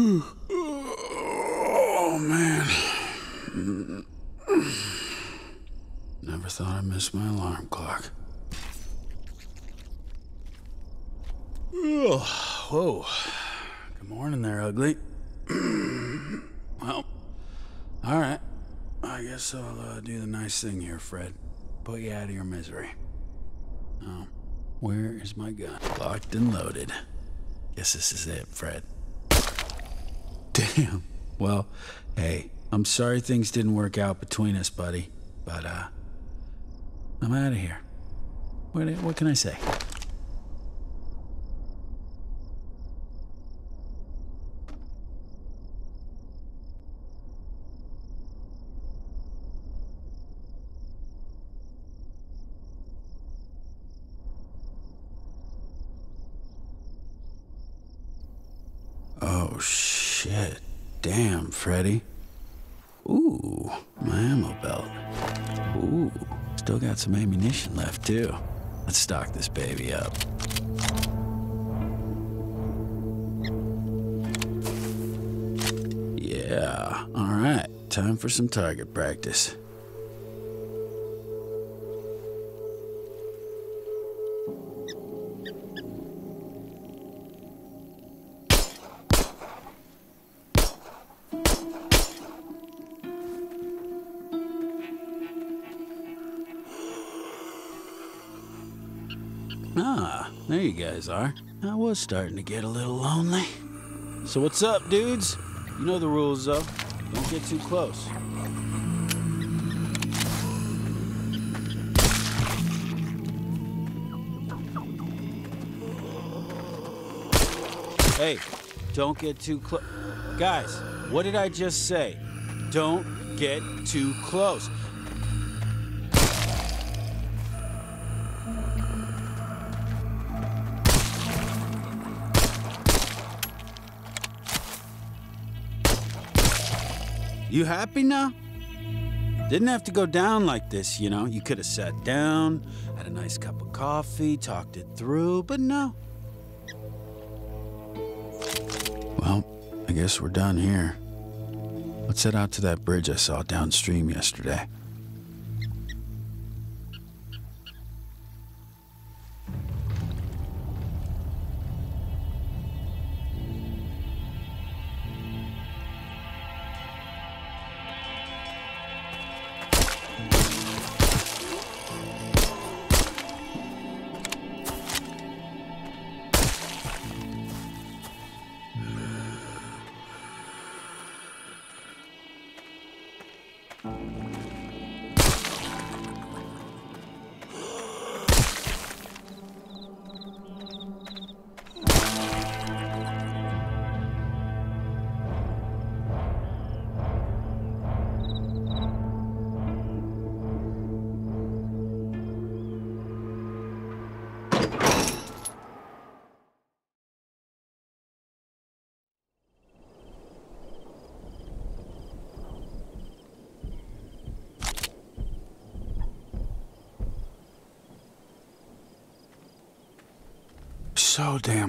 oh, man. Never thought I'd miss my alarm clock. Oh, whoa. Good morning there, ugly. well, all right. I guess I'll uh, do the nice thing here, Fred. Put you out of your misery. Oh, where is my gun? Locked and loaded. Guess this is it, Fred. Damn. Well, hey, I'm sorry things didn't work out between us, buddy. But, uh, I'm out of here. What, what can I say? Got some ammunition left, too. Let's stock this baby up. Yeah, alright. Time for some target practice. Are. I was starting to get a little lonely. So what's up, dudes? You know the rules, though. Don't get too close. Hey, don't get too close. Guys, what did I just say? Don't get too close. You happy now? Didn't have to go down like this, you know. You could have sat down, had a nice cup of coffee, talked it through, but no. Well, I guess we're done here. Let's head out to that bridge I saw downstream yesterday.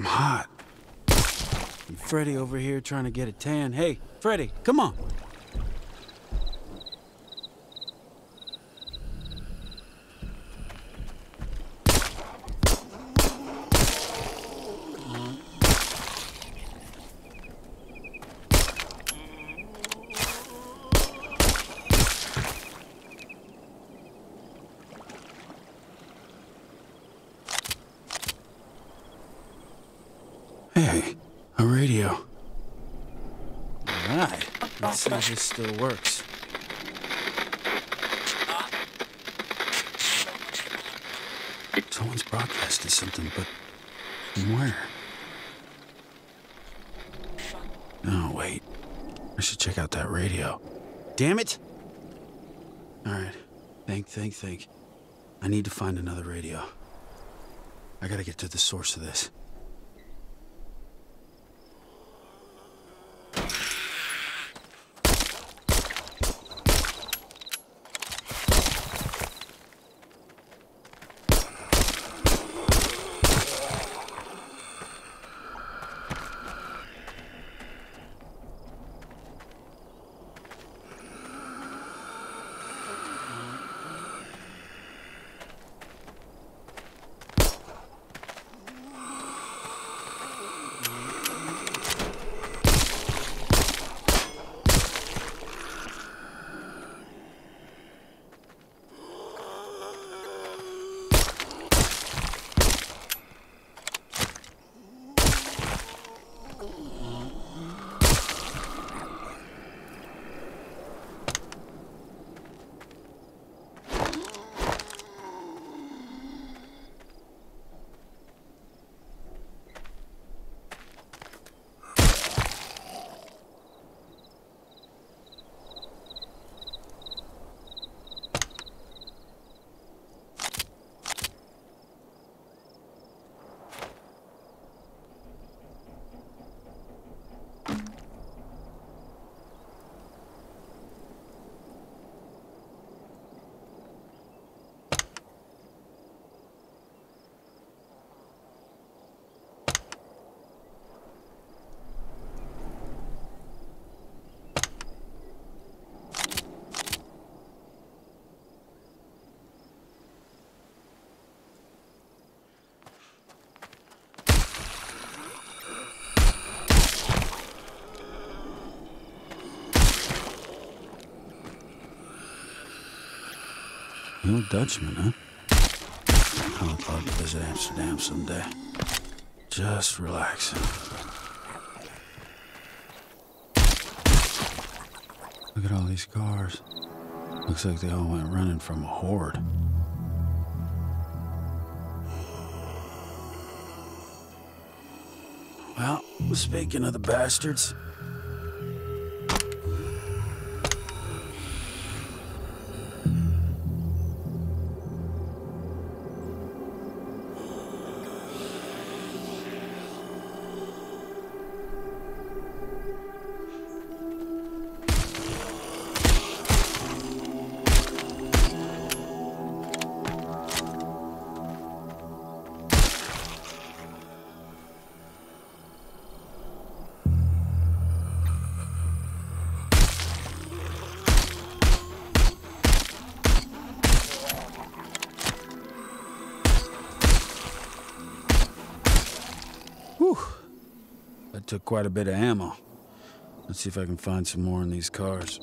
Damn hot. And Freddy over here trying to get a tan. Hey, Freddy, come on. Hey, a radio. All right, let's see if this still works. Someone's broadcasting something, but where? Oh, wait. I should check out that radio. Damn it! All right, think, think, think. I need to find another radio. I gotta get to the source of this. No Dutchman, huh? I would love to visit Amsterdam someday. Just relaxing. Look at all these cars. Looks like they all went running from a horde. Well, speaking of the bastards, quite a bit of ammo. Let's see if I can find some more in these cars.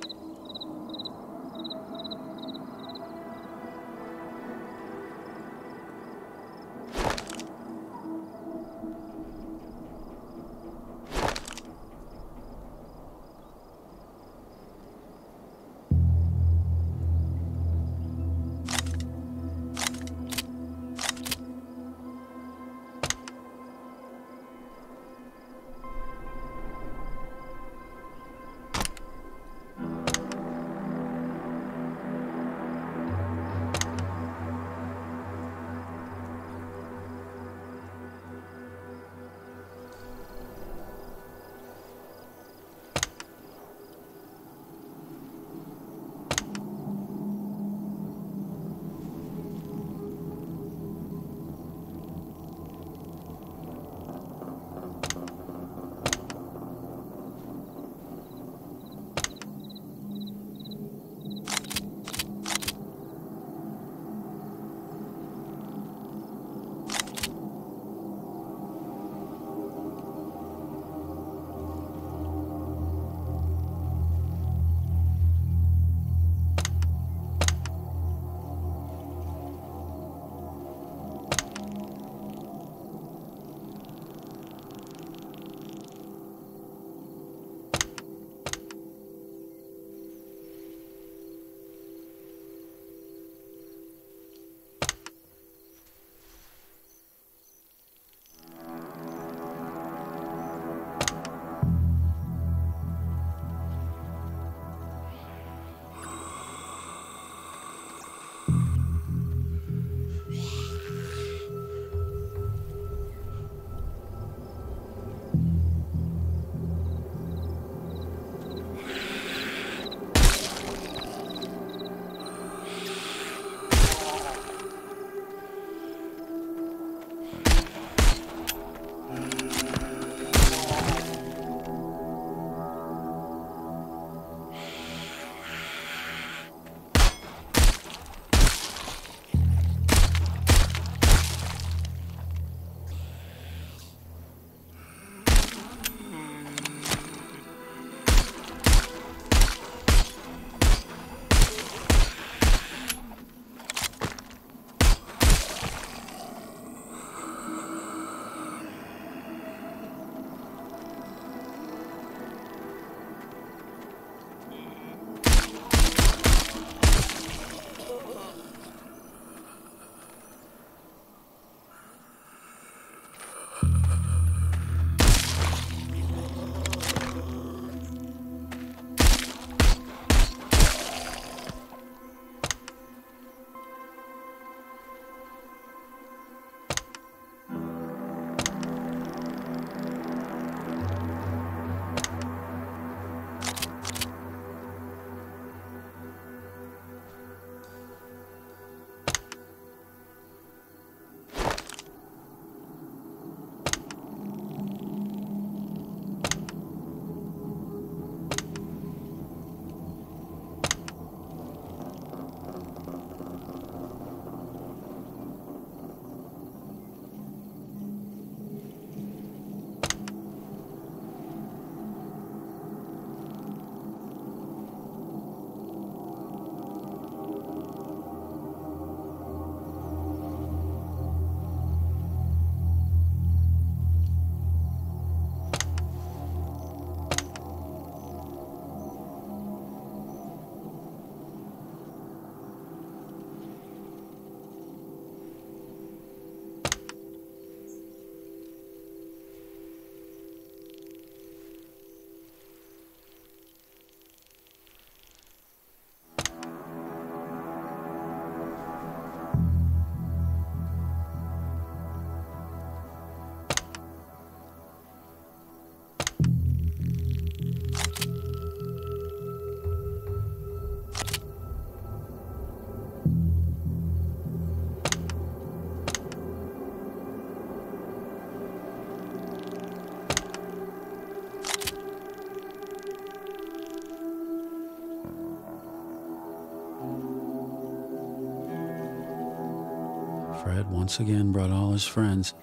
Once again brought all his friends.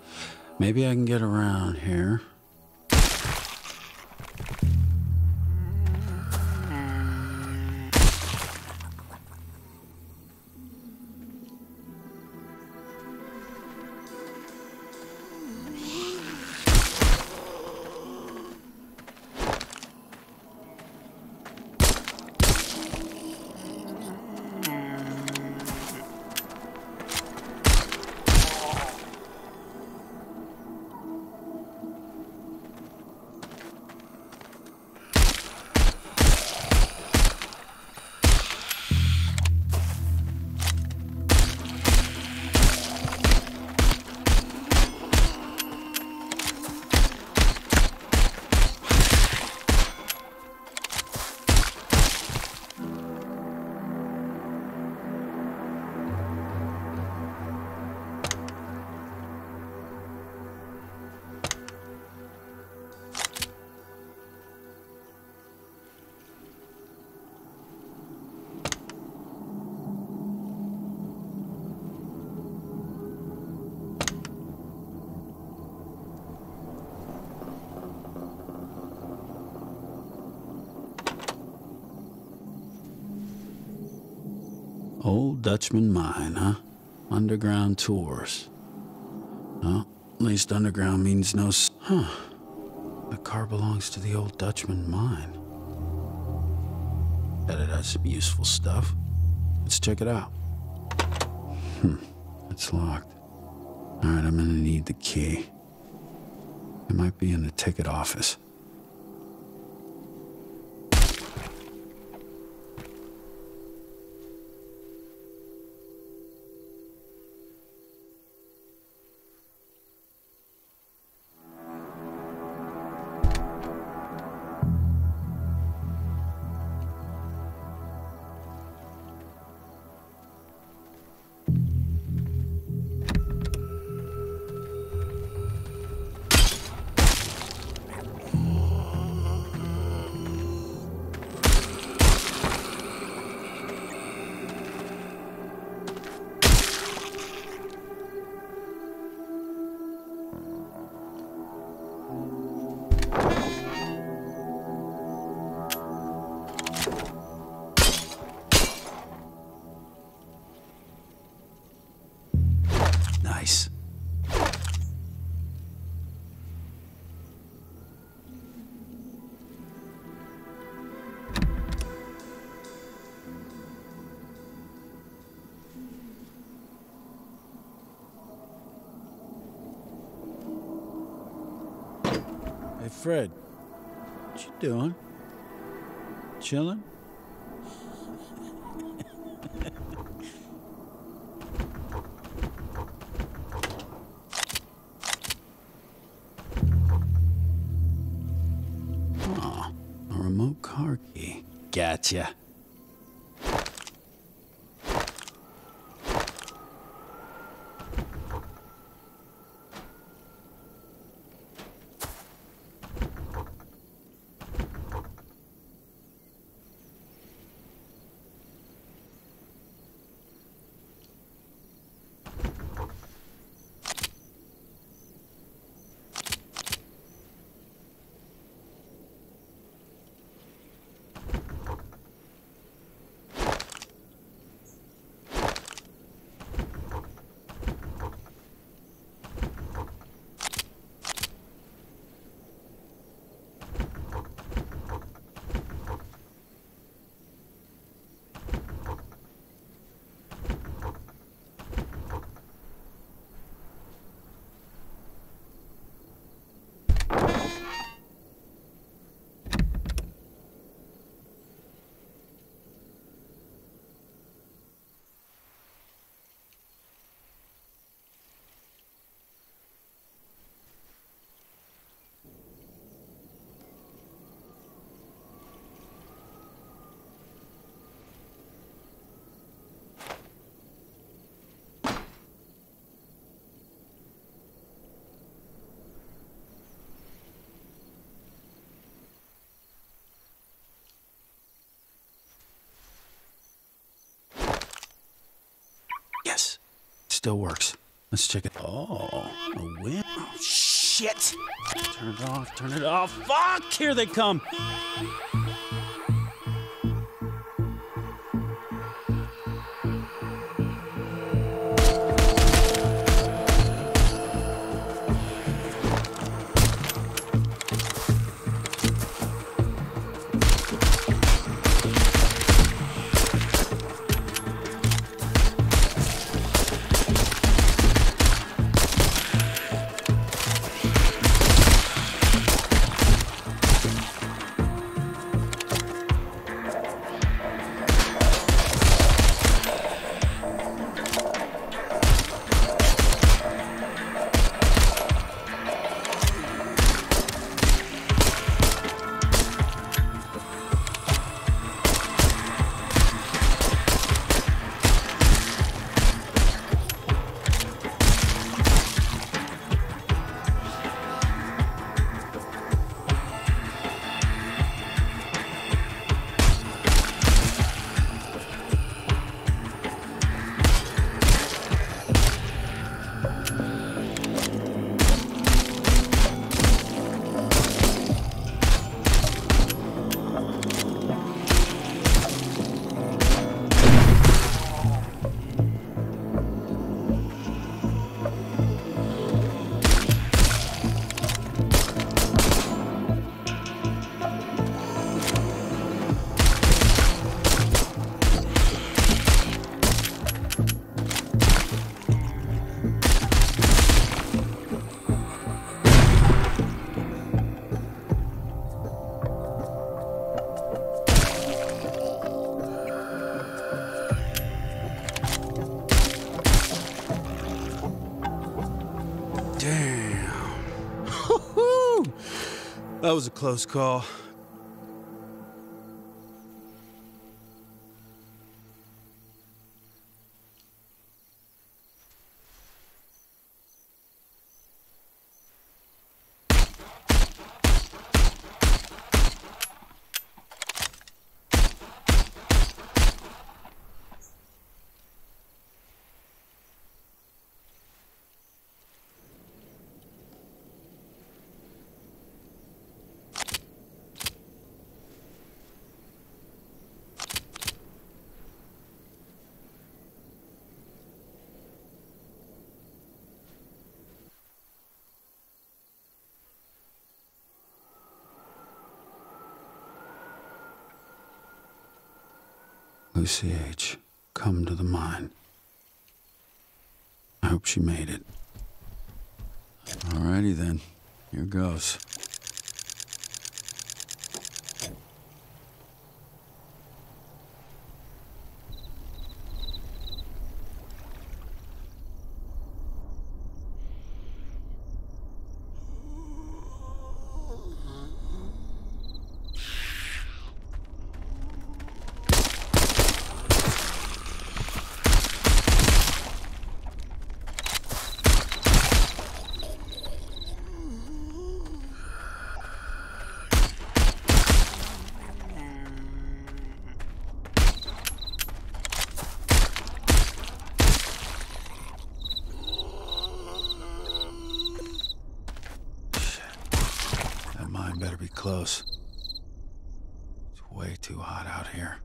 Maybe I can get around here. Old Dutchman mine, huh? Underground tours. Well, at least underground means no. Huh. The car belongs to the old Dutchman mine. Bet it has some useful stuff. Let's check it out. Hmm. It's locked. Alright, I'm gonna need the key. It might be in the ticket office. Fred. What you doing? Chilling? Aw, a remote car key. Gotcha. Yes, still works. Let's check it. Oh, a wind. Oh, shit! Turn it off, turn it off. Fuck! Here they come! Was a close call. Lucy H. Come to the mine. I hope she made it. Alrighty then. Here goes. better be close. It's way too hot out here.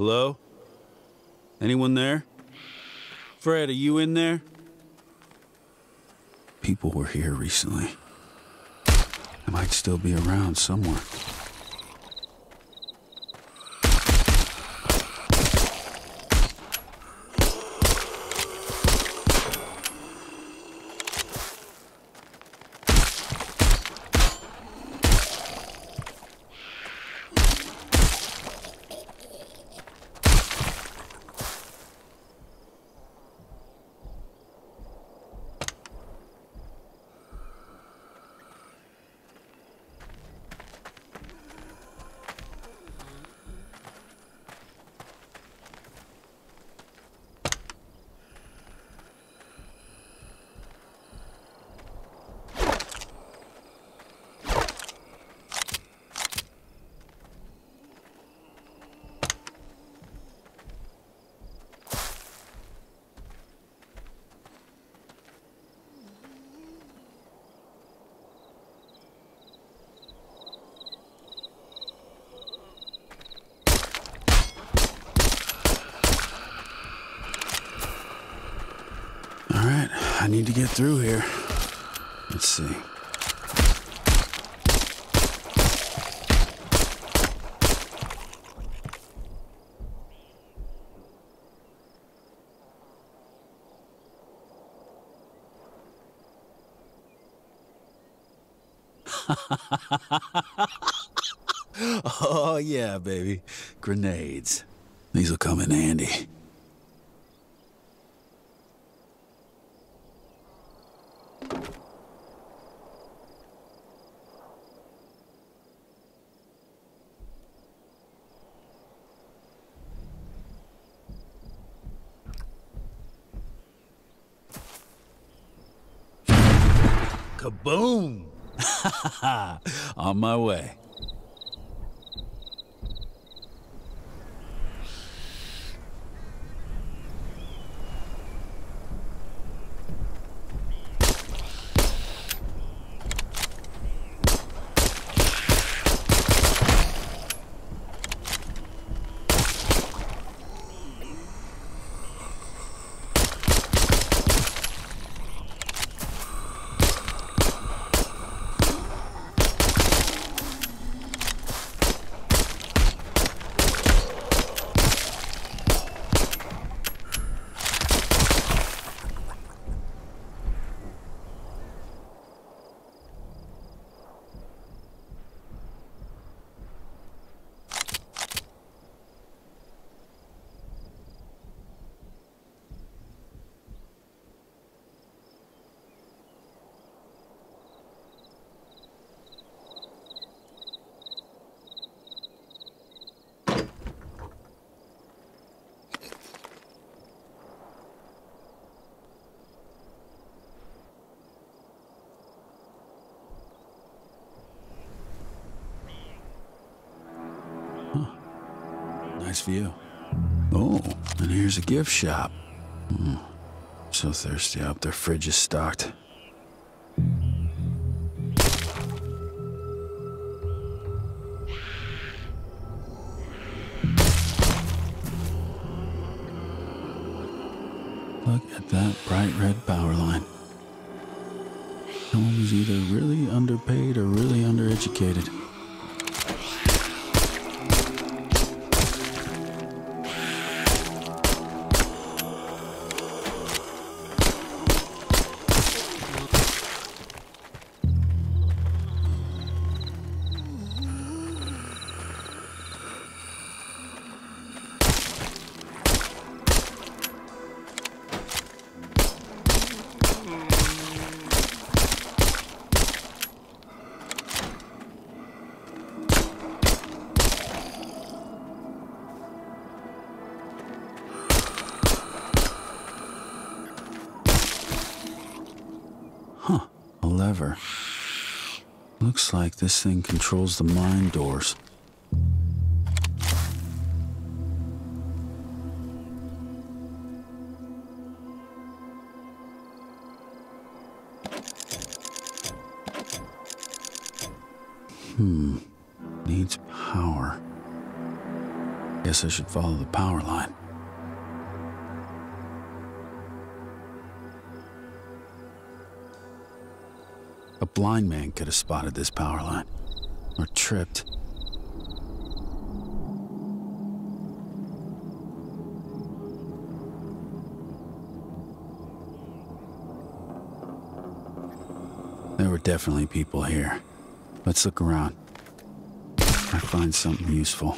Hello? Anyone there? Fred, are you in there? People were here recently. I might still be around somewhere. Baby. Grenades. These'll come in handy. Kaboom! On my way. Nice view. Oh, and here's a gift shop. Mm. So thirsty. Hope their fridge is stocked. Look at that bright red power line. Someone was either really underpaid or really undereducated. This thing controls the mine doors. Hmm, needs power. Guess I should follow the power line. Blind man could have spotted this power line. Or tripped. There were definitely people here. Let's look around. I find something useful.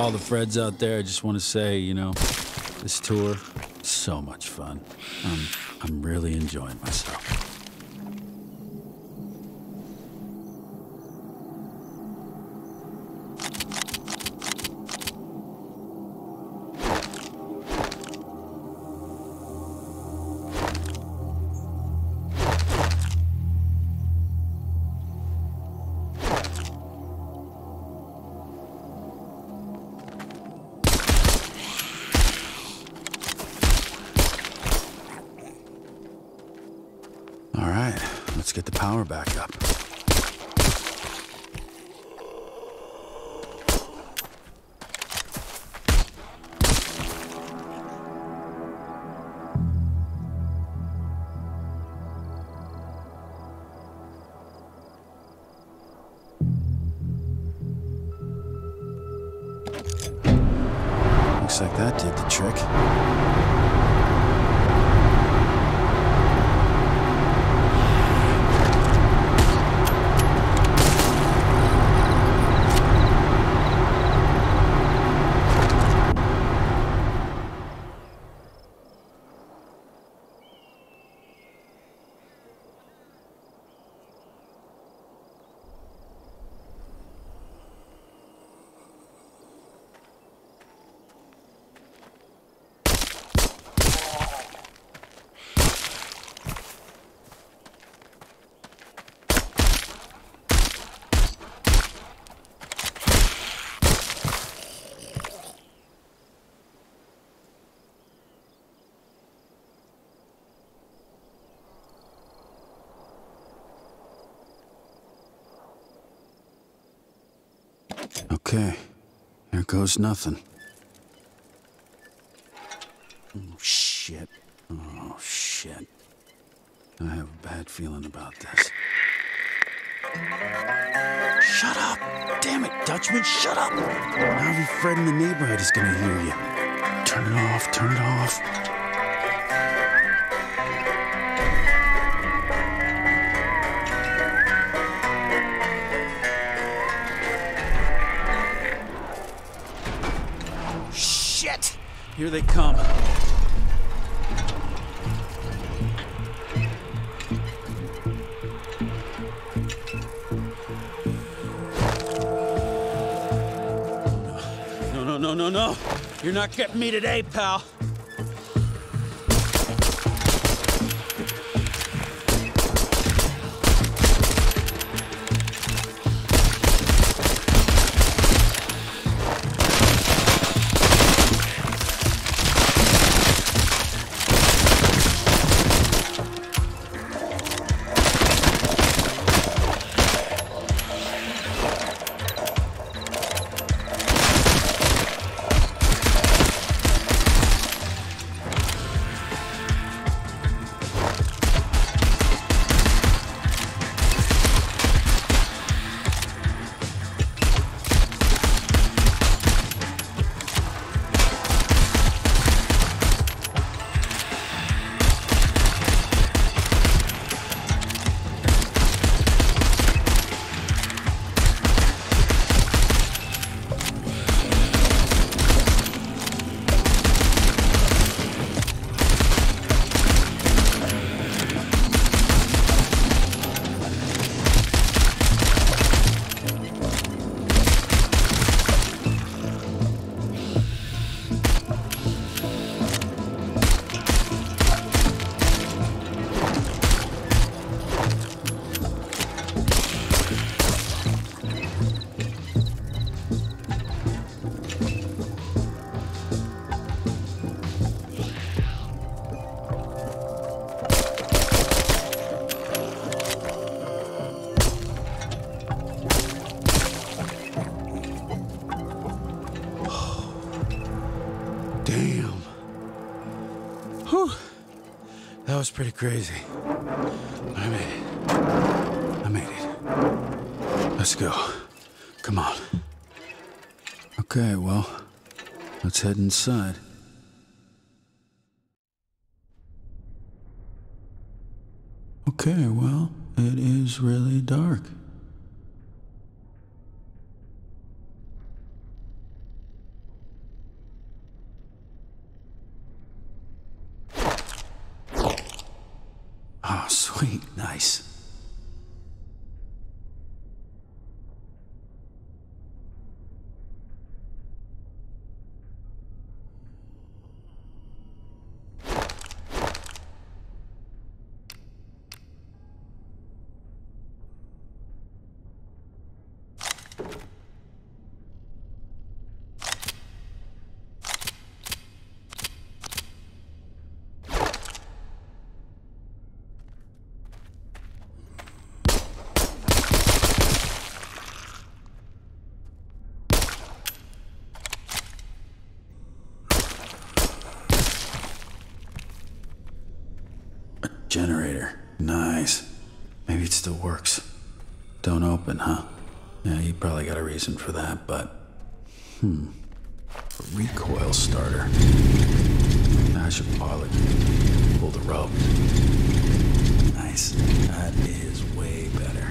All the Freds out there, I just want to say, you know, this tour, so much fun. I'm, I'm really enjoying myself. Right, let's get the power back up. Okay, here goes nothing. Oh, shit. Oh, shit. I have a bad feeling about this. Shut up! Damn it, Dutchman, shut up! Now every Fred in the neighborhood is gonna hear you. Turn it off, turn it off. Here they come. No, no, no, no, no. You're not getting me today, pal. Crazy. I made it. I made it. Let's go. Come on. Okay, well, let's head inside. Okay, well, it is really dark. Oh, sweet. Nice. A generator. Nice. Maybe it still works. Don't open, huh? Yeah, you probably got a reason for that, but. Hmm. A recoil starter. I should pilot. Pull the rope. Nice. That is way better.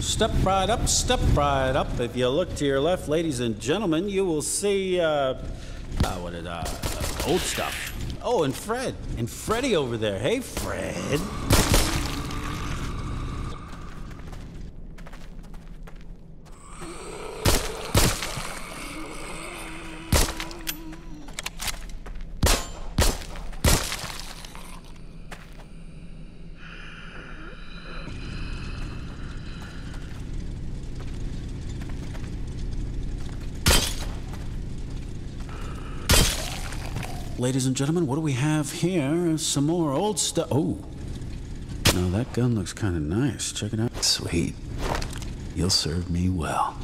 Step right up, step right up. If you look to your left, ladies and gentlemen, you will see, uh, uh what uh, old stuff. Oh, and Fred. And Freddie over there. Hey, Fred. Ladies and gentlemen, what do we have here? Some more old stuff. Oh. Now that gun looks kind of nice. Check it out. Sweet. You'll serve me well.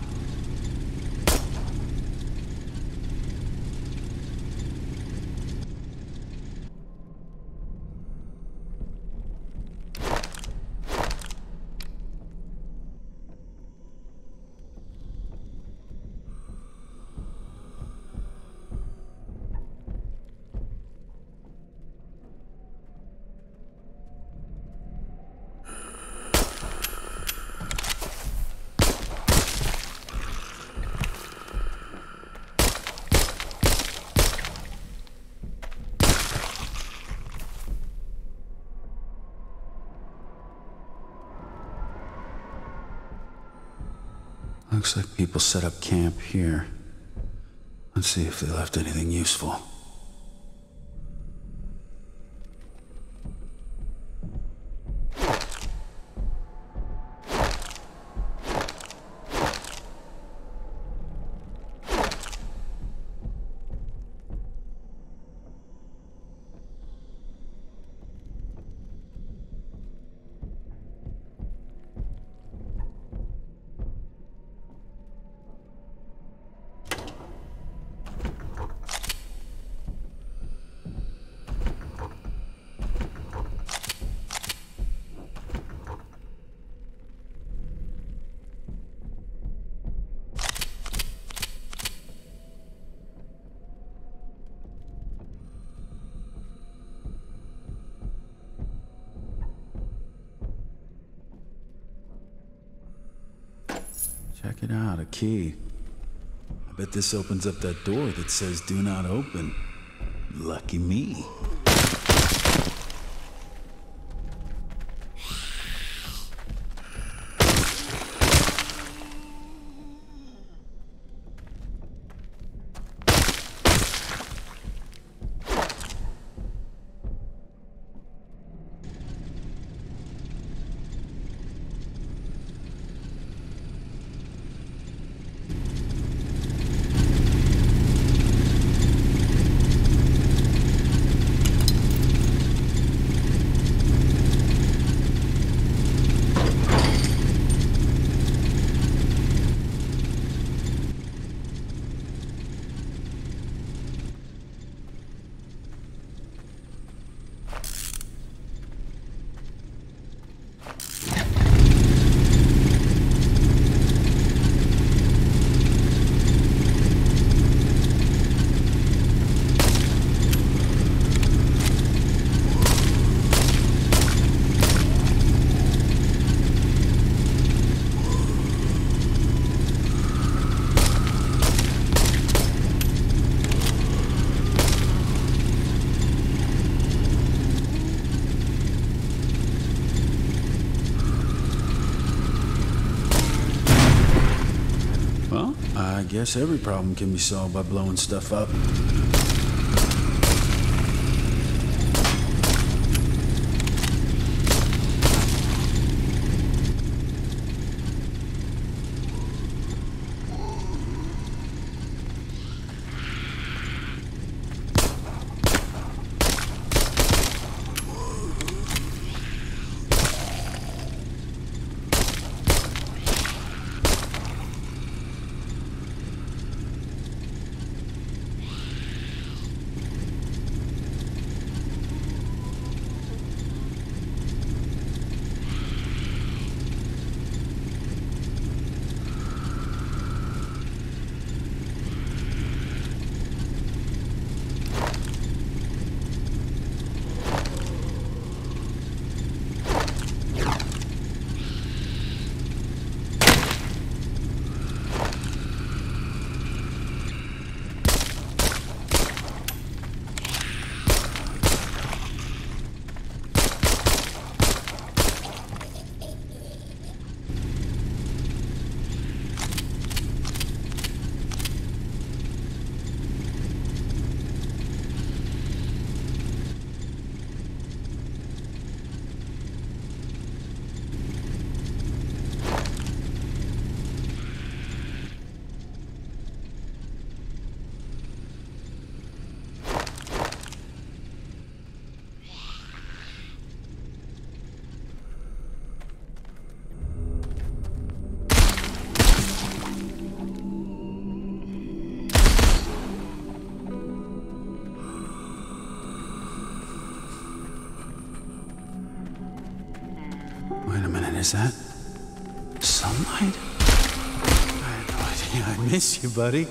Looks like people set up camp here. Let's see if they left anything useful. This opens up that door that says do not open. Lucky me. Guess every problem can be solved by blowing stuff up. Is that sunlight? I had no idea. I miss you, buddy.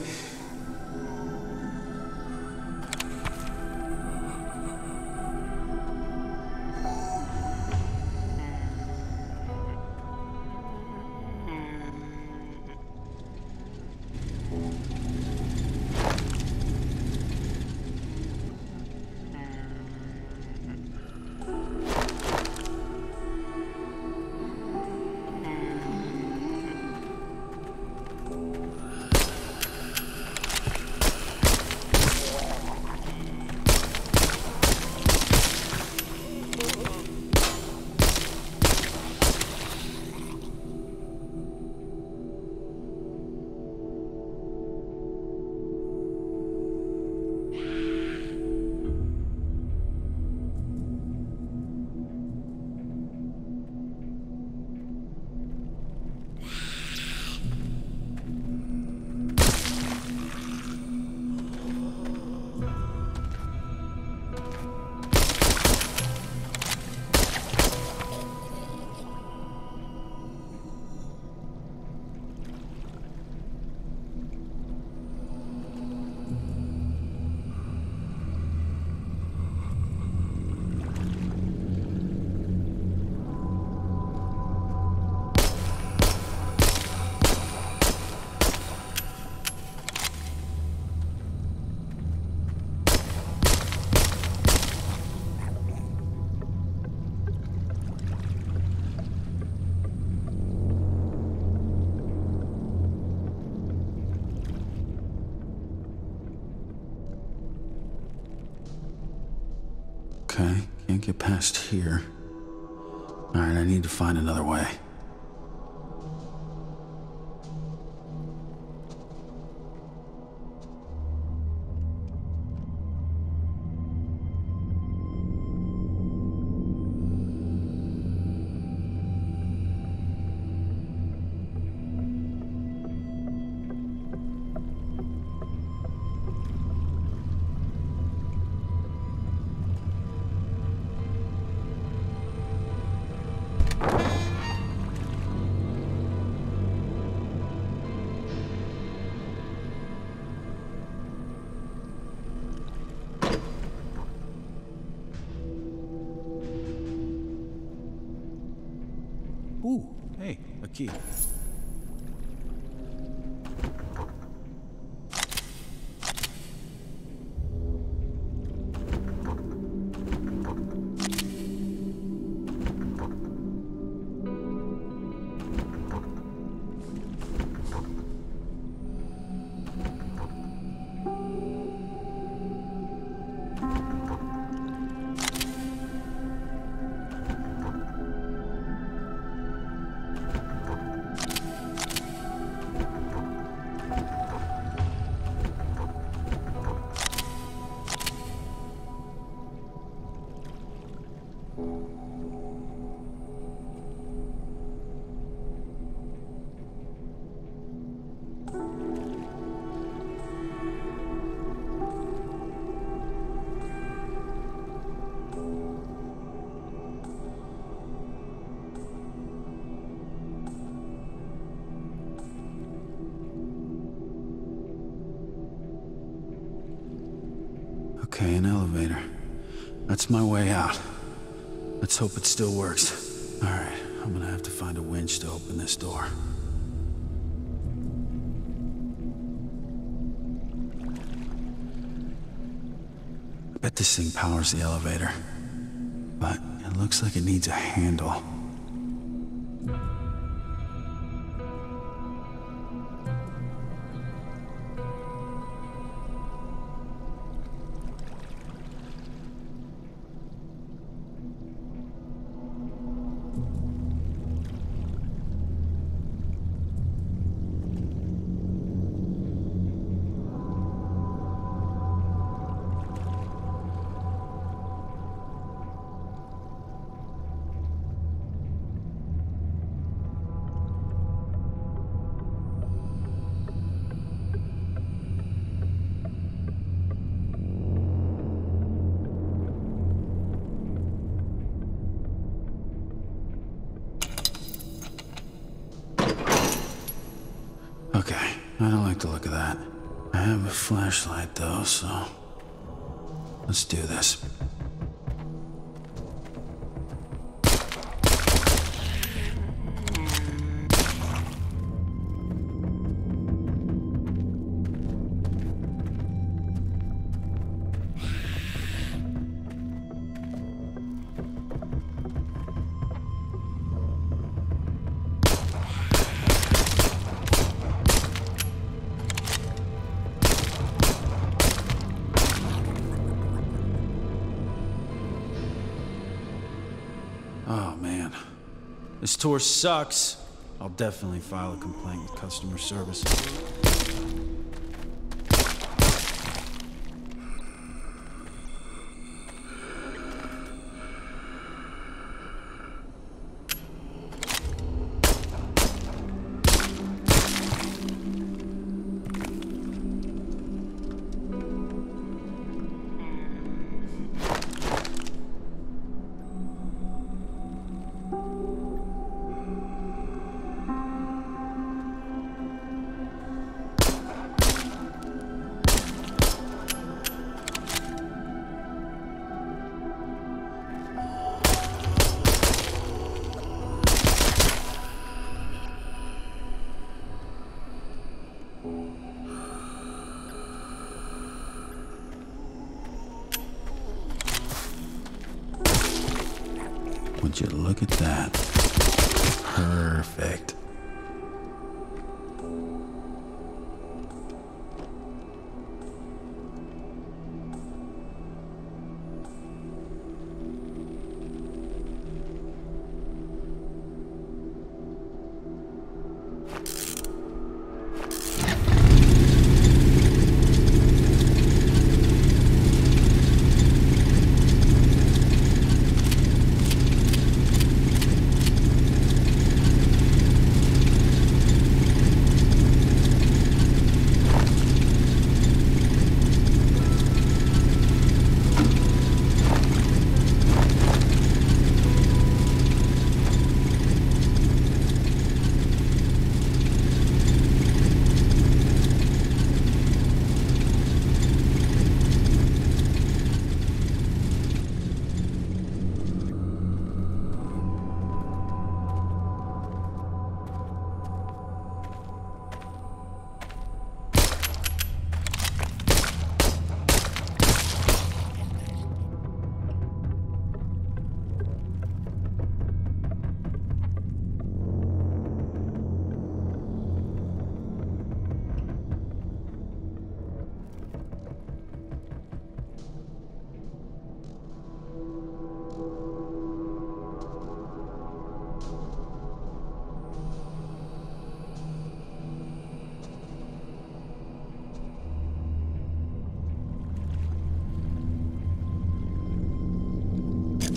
Get past here. Alright, I need to find another way. Elevator. That's my way out. Let's hope it still works. Alright, I'm gonna have to find a winch to open this door. I bet this thing powers the elevator. But it looks like it needs a handle. Tour sucks. I'll definitely file a complaint with customer service.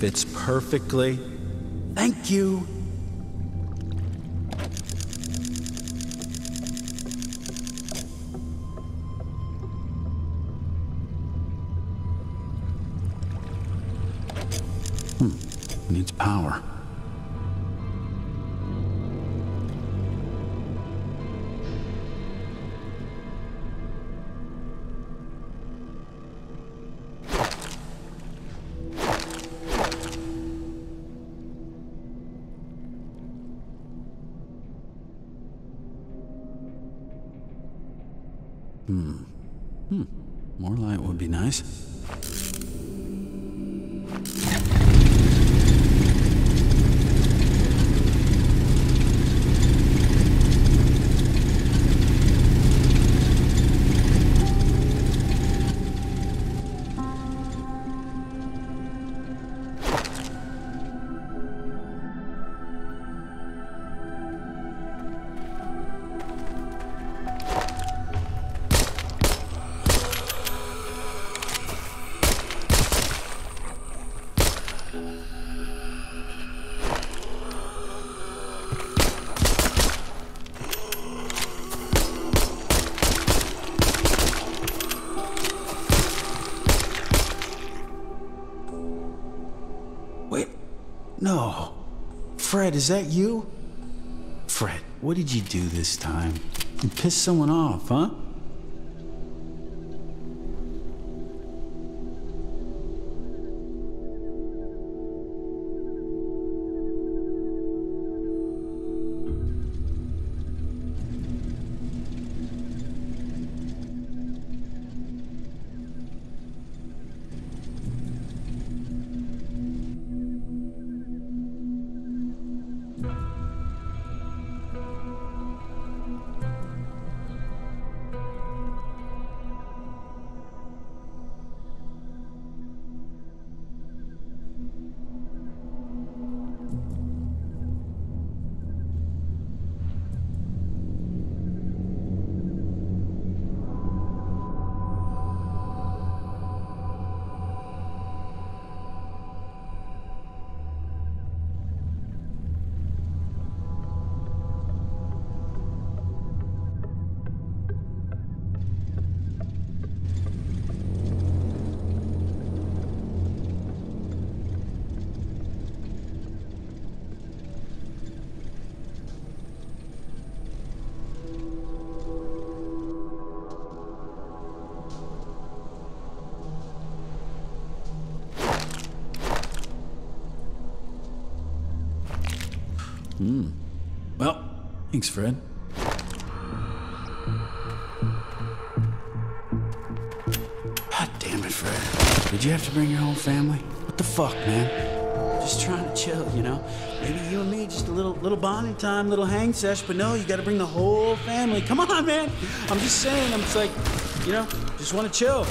Fits perfectly. Thank you. More light would be nice. Fred, is that you? Fred, what did you do this time? You pissed someone off, huh? Thanks, Fred. God damn it, Fred. Did you have to bring your whole family? What the fuck, man? Just trying to chill, you know? Maybe you and me, just a little little bonding time, little hang sesh, but no, you gotta bring the whole family. Come on, man. I'm just saying, I'm just like, you know, just wanna chill.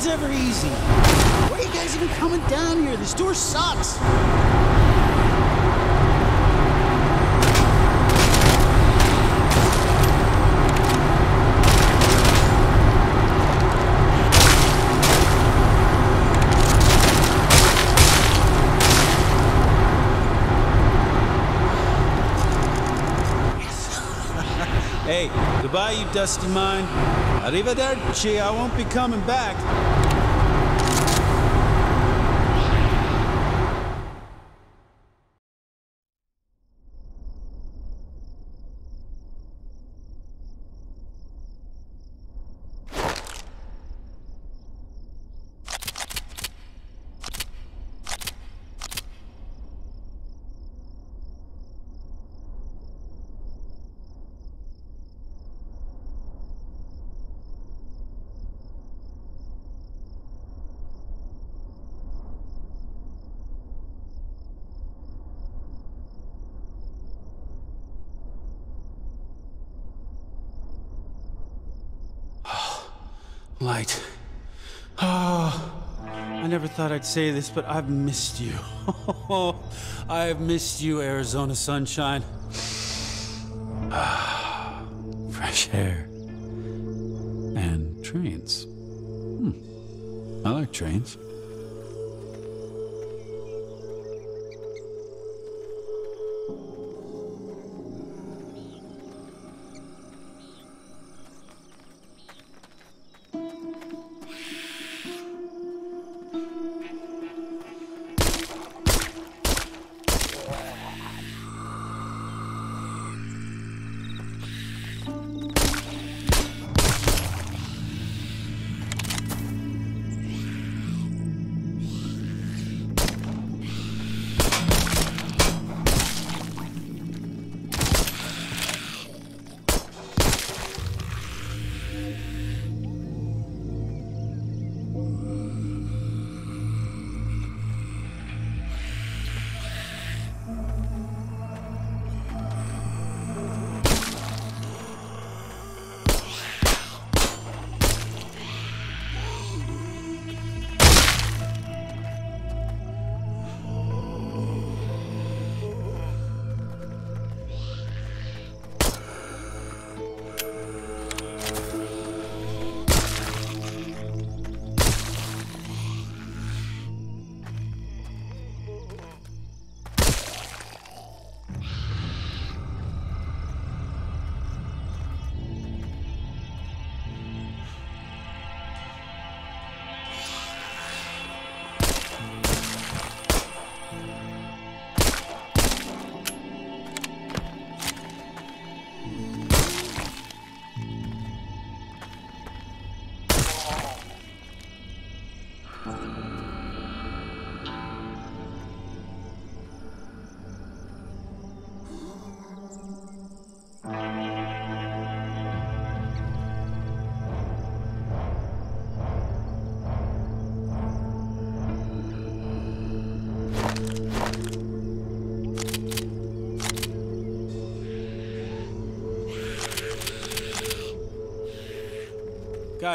Nothing's ever easy. Why are you guys even coming down here? This door sucks. Hey, goodbye, you dusty mind. Arrivederci, I won't be coming back. Light. Oh, I never thought I'd say this, but I've missed you. I have missed you, Arizona sunshine. Fresh air. And trains. Hmm. I like trains.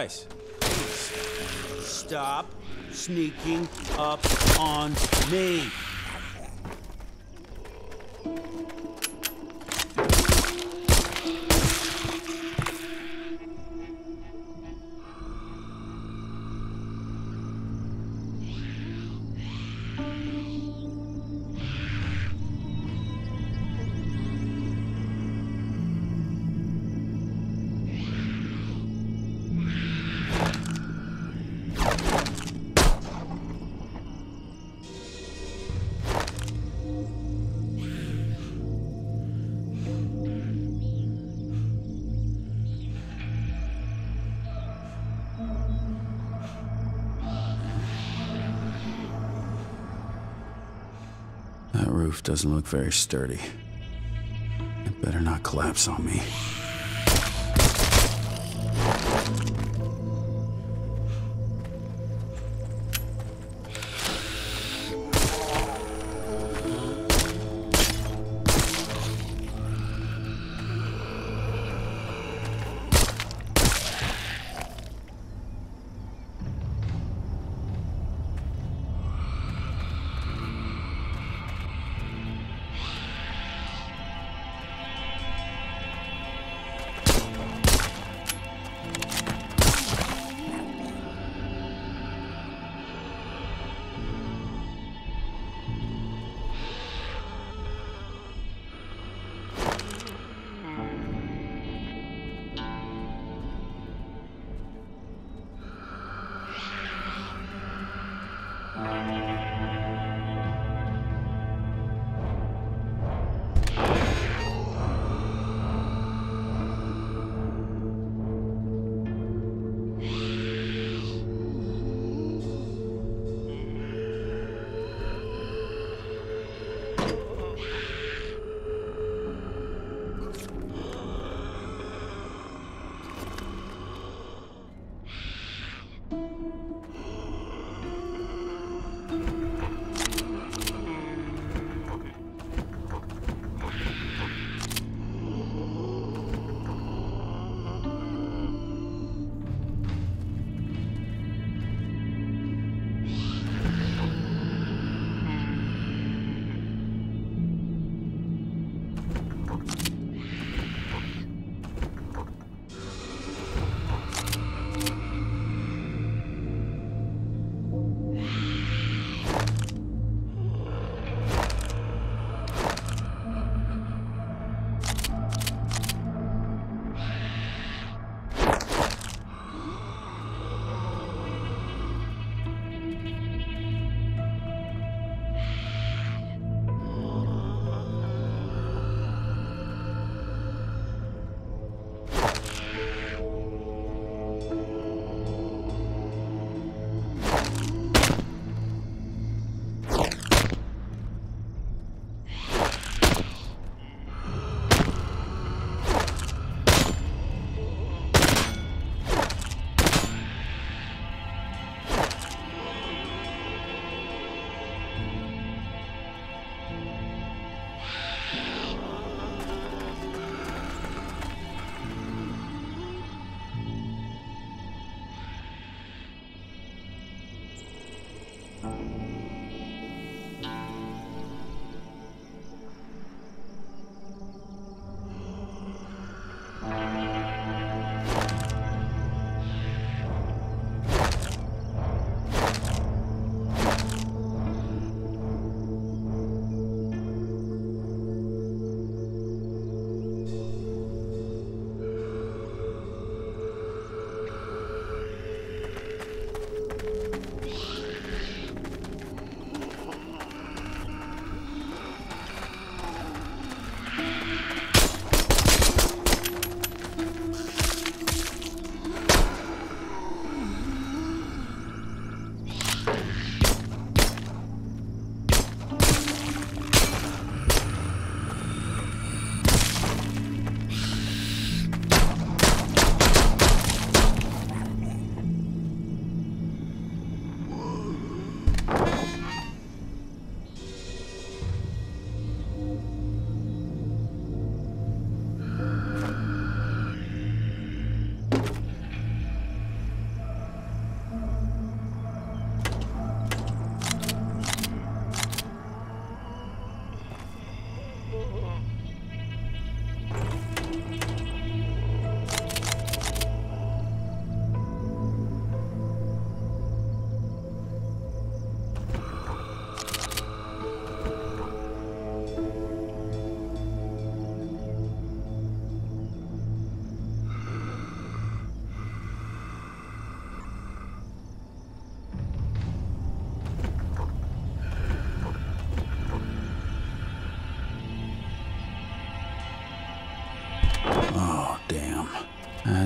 Guys, stop sneaking up on me. Doesn't look very sturdy. It better not collapse on me.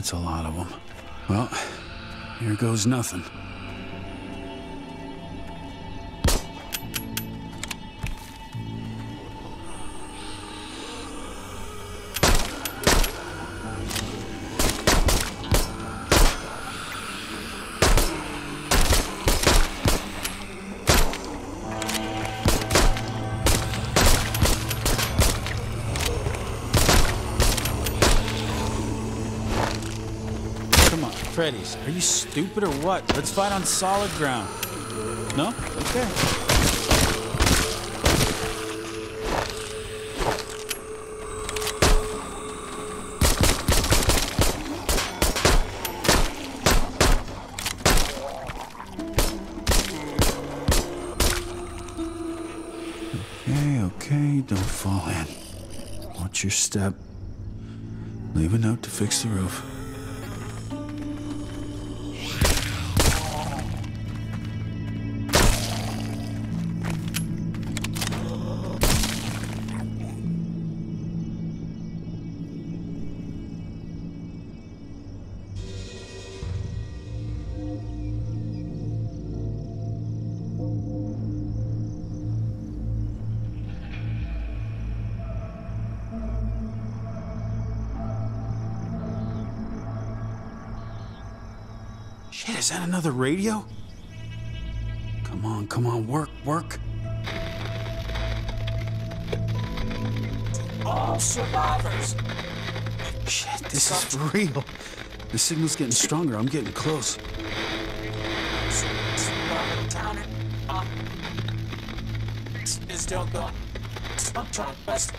That's a lot of them. Well, here goes nothing. Freddy's. Are you stupid or what? Let's fight on solid ground. No? Okay. Okay, okay, don't fall in. Watch your step. Leave a note to fix the roof. Radio? Come on, come on, work, work. All survivors. Shit, this is for real. The signal's getting stronger. I'm getting close. Down and up. Uh, is still going. I'm trying best.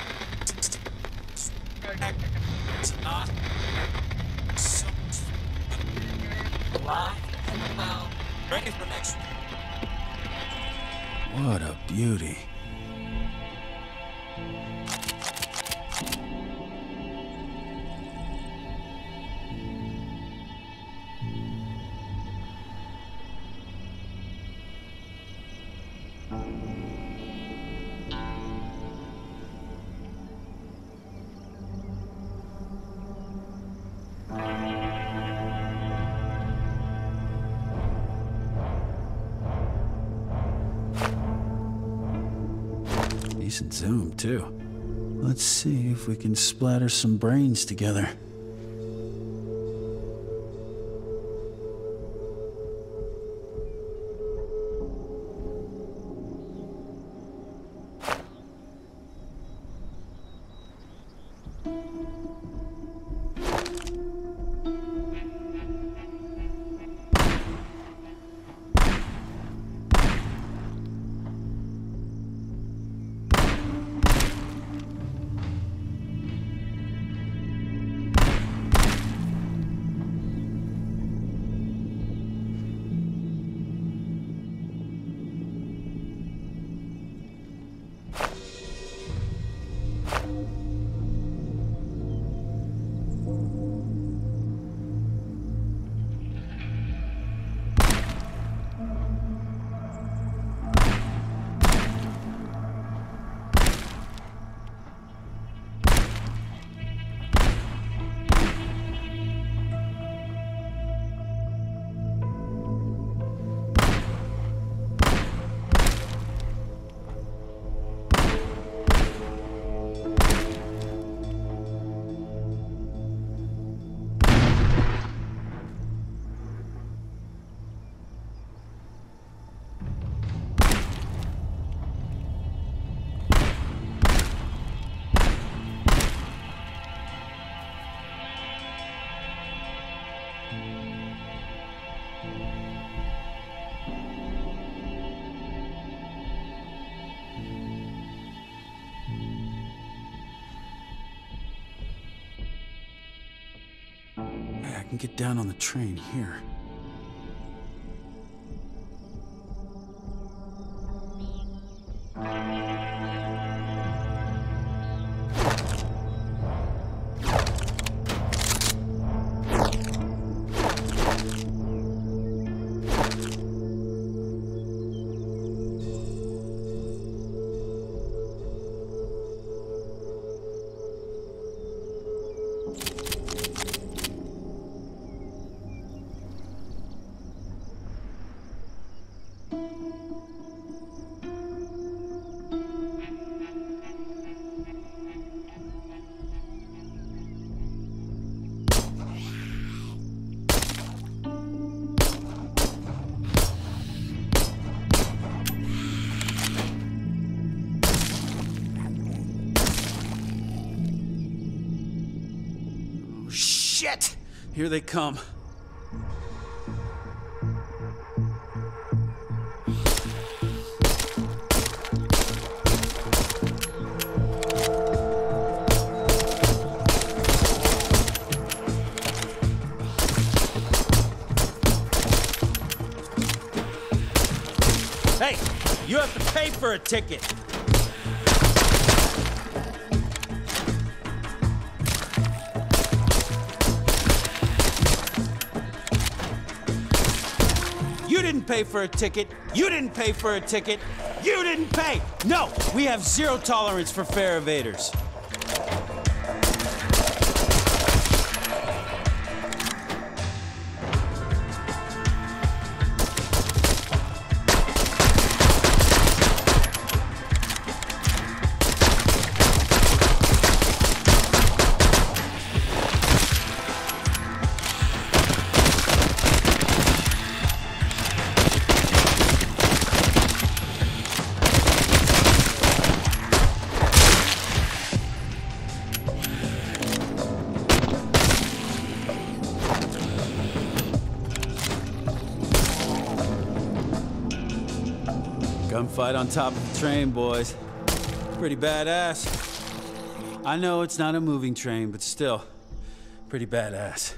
Too. Let's see if we can splatter some brains together. Can get down on the train here. Here they come. Hey, you have to pay for a ticket. Pay for a ticket. You didn't pay for a ticket. You didn't pay. No, we have zero tolerance for fare evaders. On top of the train, boys. Pretty badass. I know it's not a moving train, but still, pretty badass.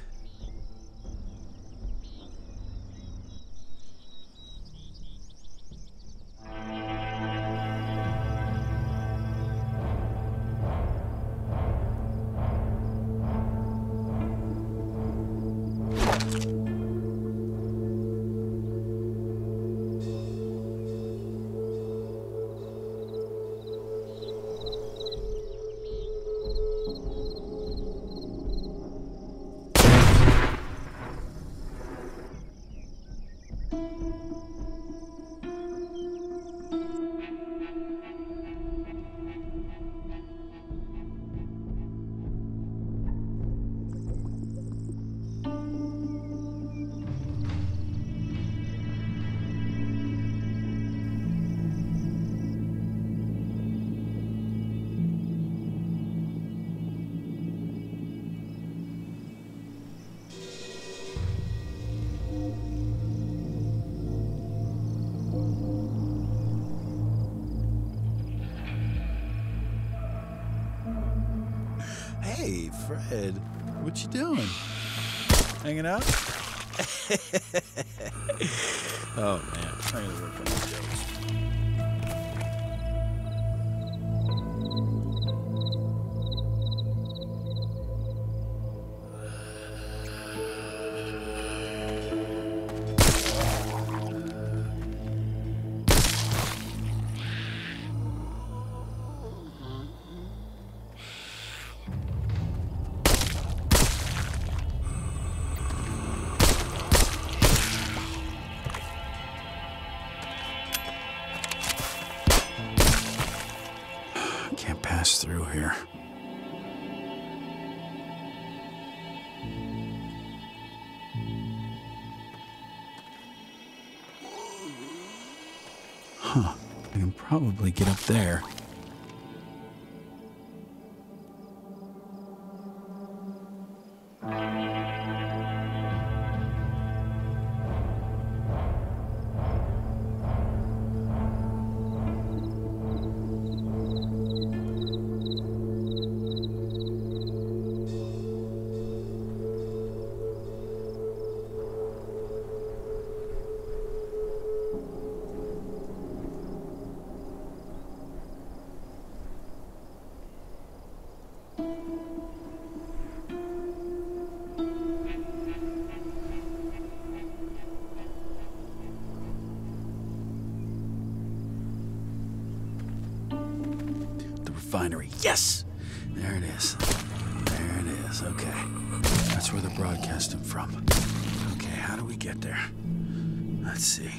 Probably get up there. Is. Okay. That's where they're broadcasting from. Okay, how do we get there? Let's see.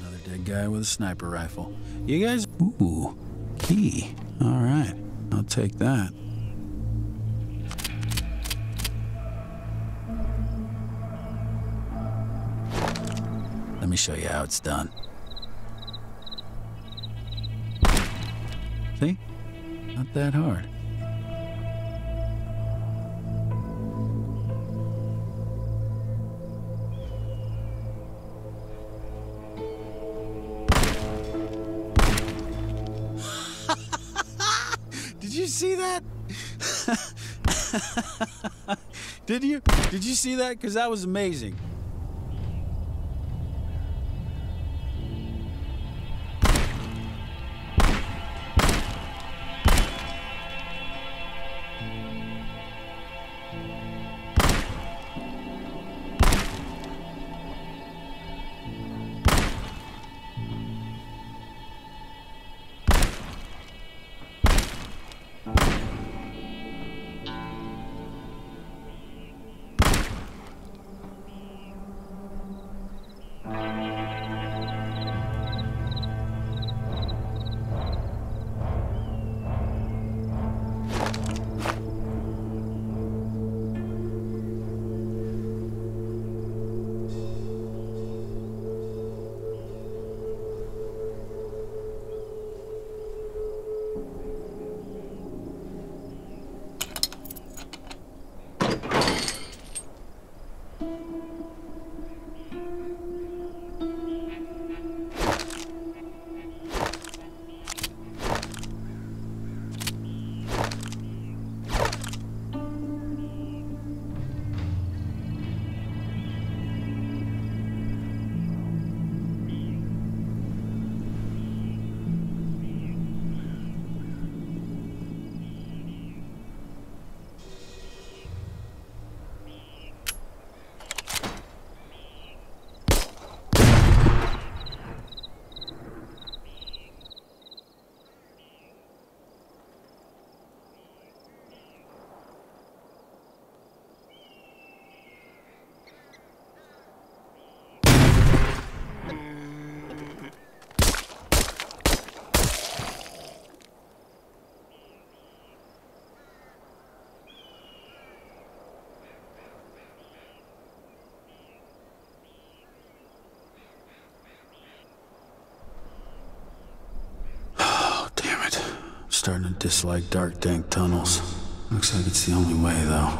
Another dead guy with a sniper rifle. You guys. Ooh, key. All right. I'll take that. Let me show you how it's done. Not that hard. Did you see that? Did you? Did you see that? Because that was amazing. To dislike dark, dank tunnels. Looks like it's the only way, though.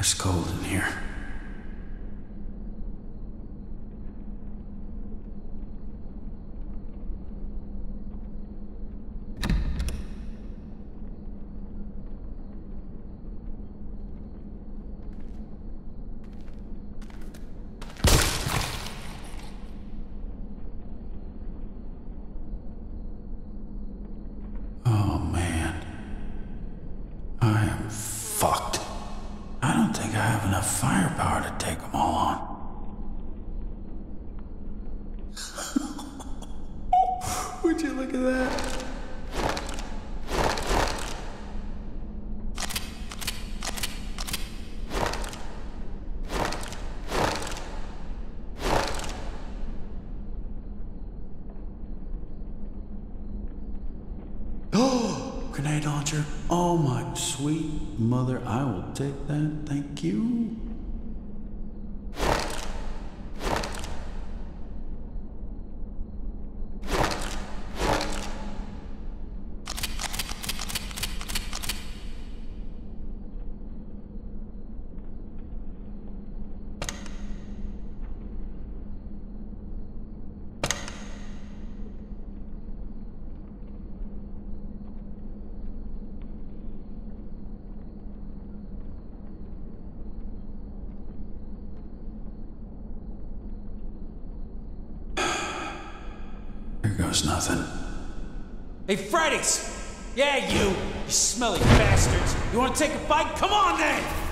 It's cold in here. Oh man. I am fucked. I don't think I have enough firepower to take them all on. Would you look at that? Oh, grenade launcher. Oh my sweet mother, I will take that. Thank you. Here goes nothing. Hey, Freddy's! Yeah, you! You smelly bastards! You wanna take a fight? Come on then!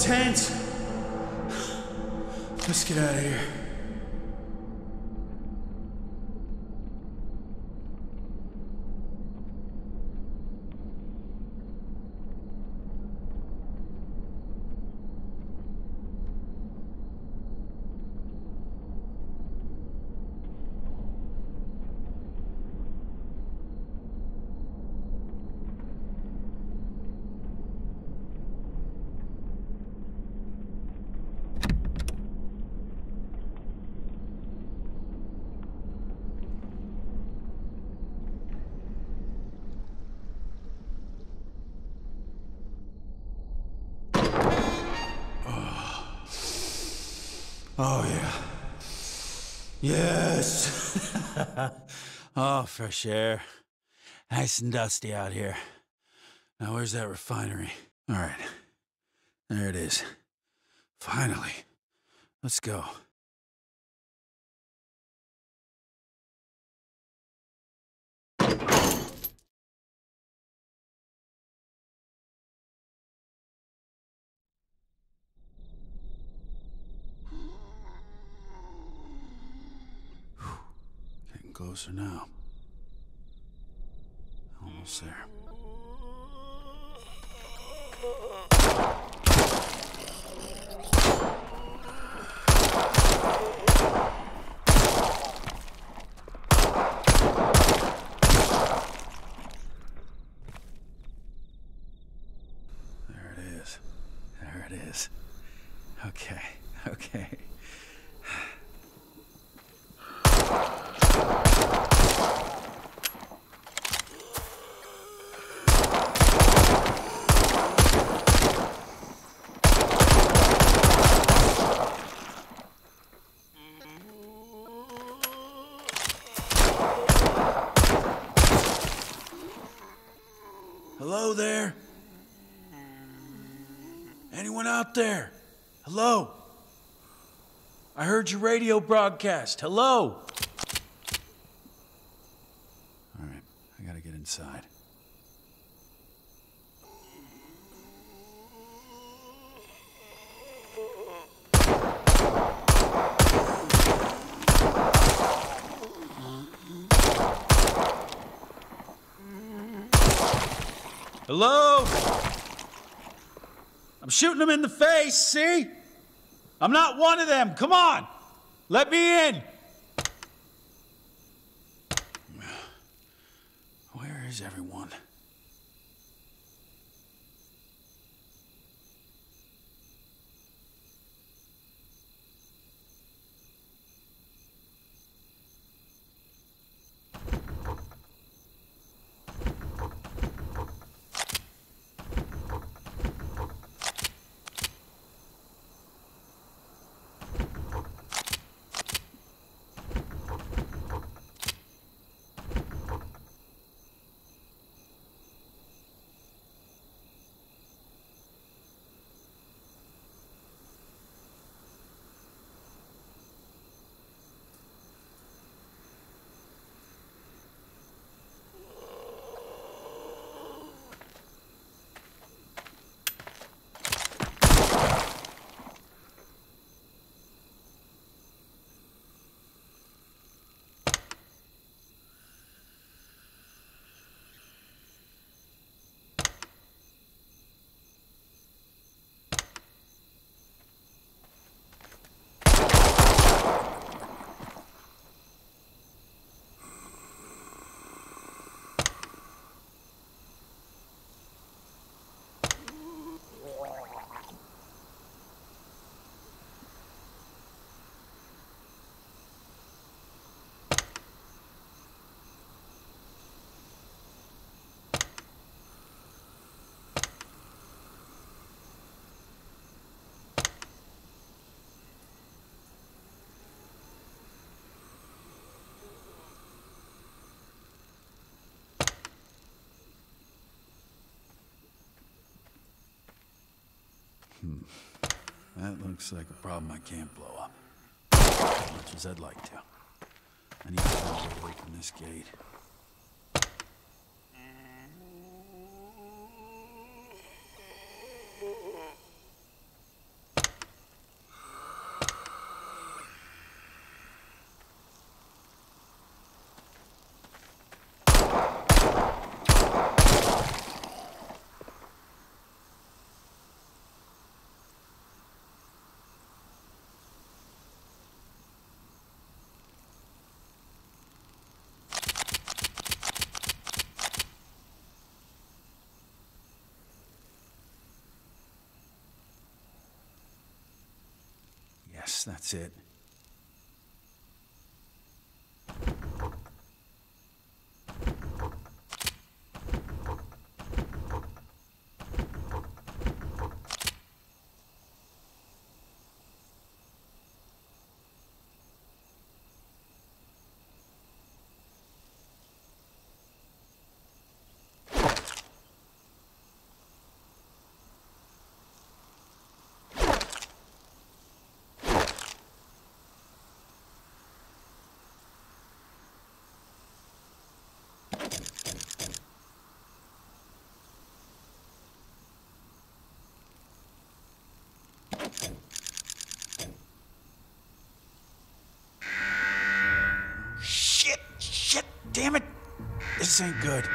Intense. Let's get out of here. Oh, yeah. Yes. oh, fresh air. Nice and dusty out here. Now, where's that refinery? All right. There it is. Finally. Let's go. Getting closer now. Almost there. There it is. There it is. Okay, okay. Hello there? Anyone there? Hello? I heard your radio broadcast. Hello? All right, I gotta get inside. Hello? Them in the face, see? I'm not one of them. Come on. Let me in. Where is everyone? Hmm. That looks like a problem I can't blow up. As much as I'd like to. I need to find a way to open this gate. That's it. Damn it! This ain't good.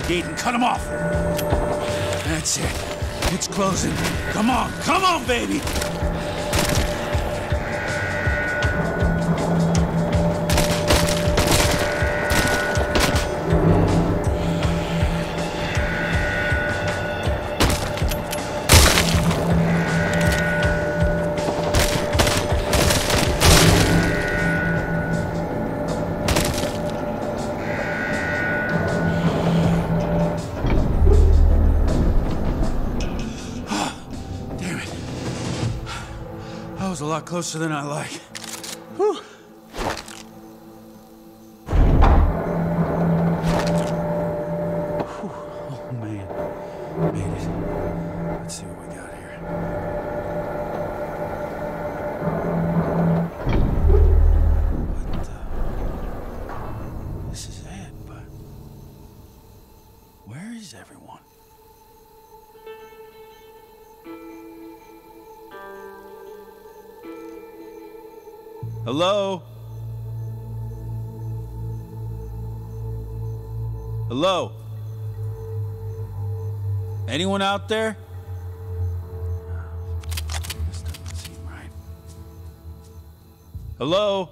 The gate and cut them off. That's it. It's closing. Come on, come on, baby! Lot closer than I like. Hello? Hello? Anyone out there? Hello?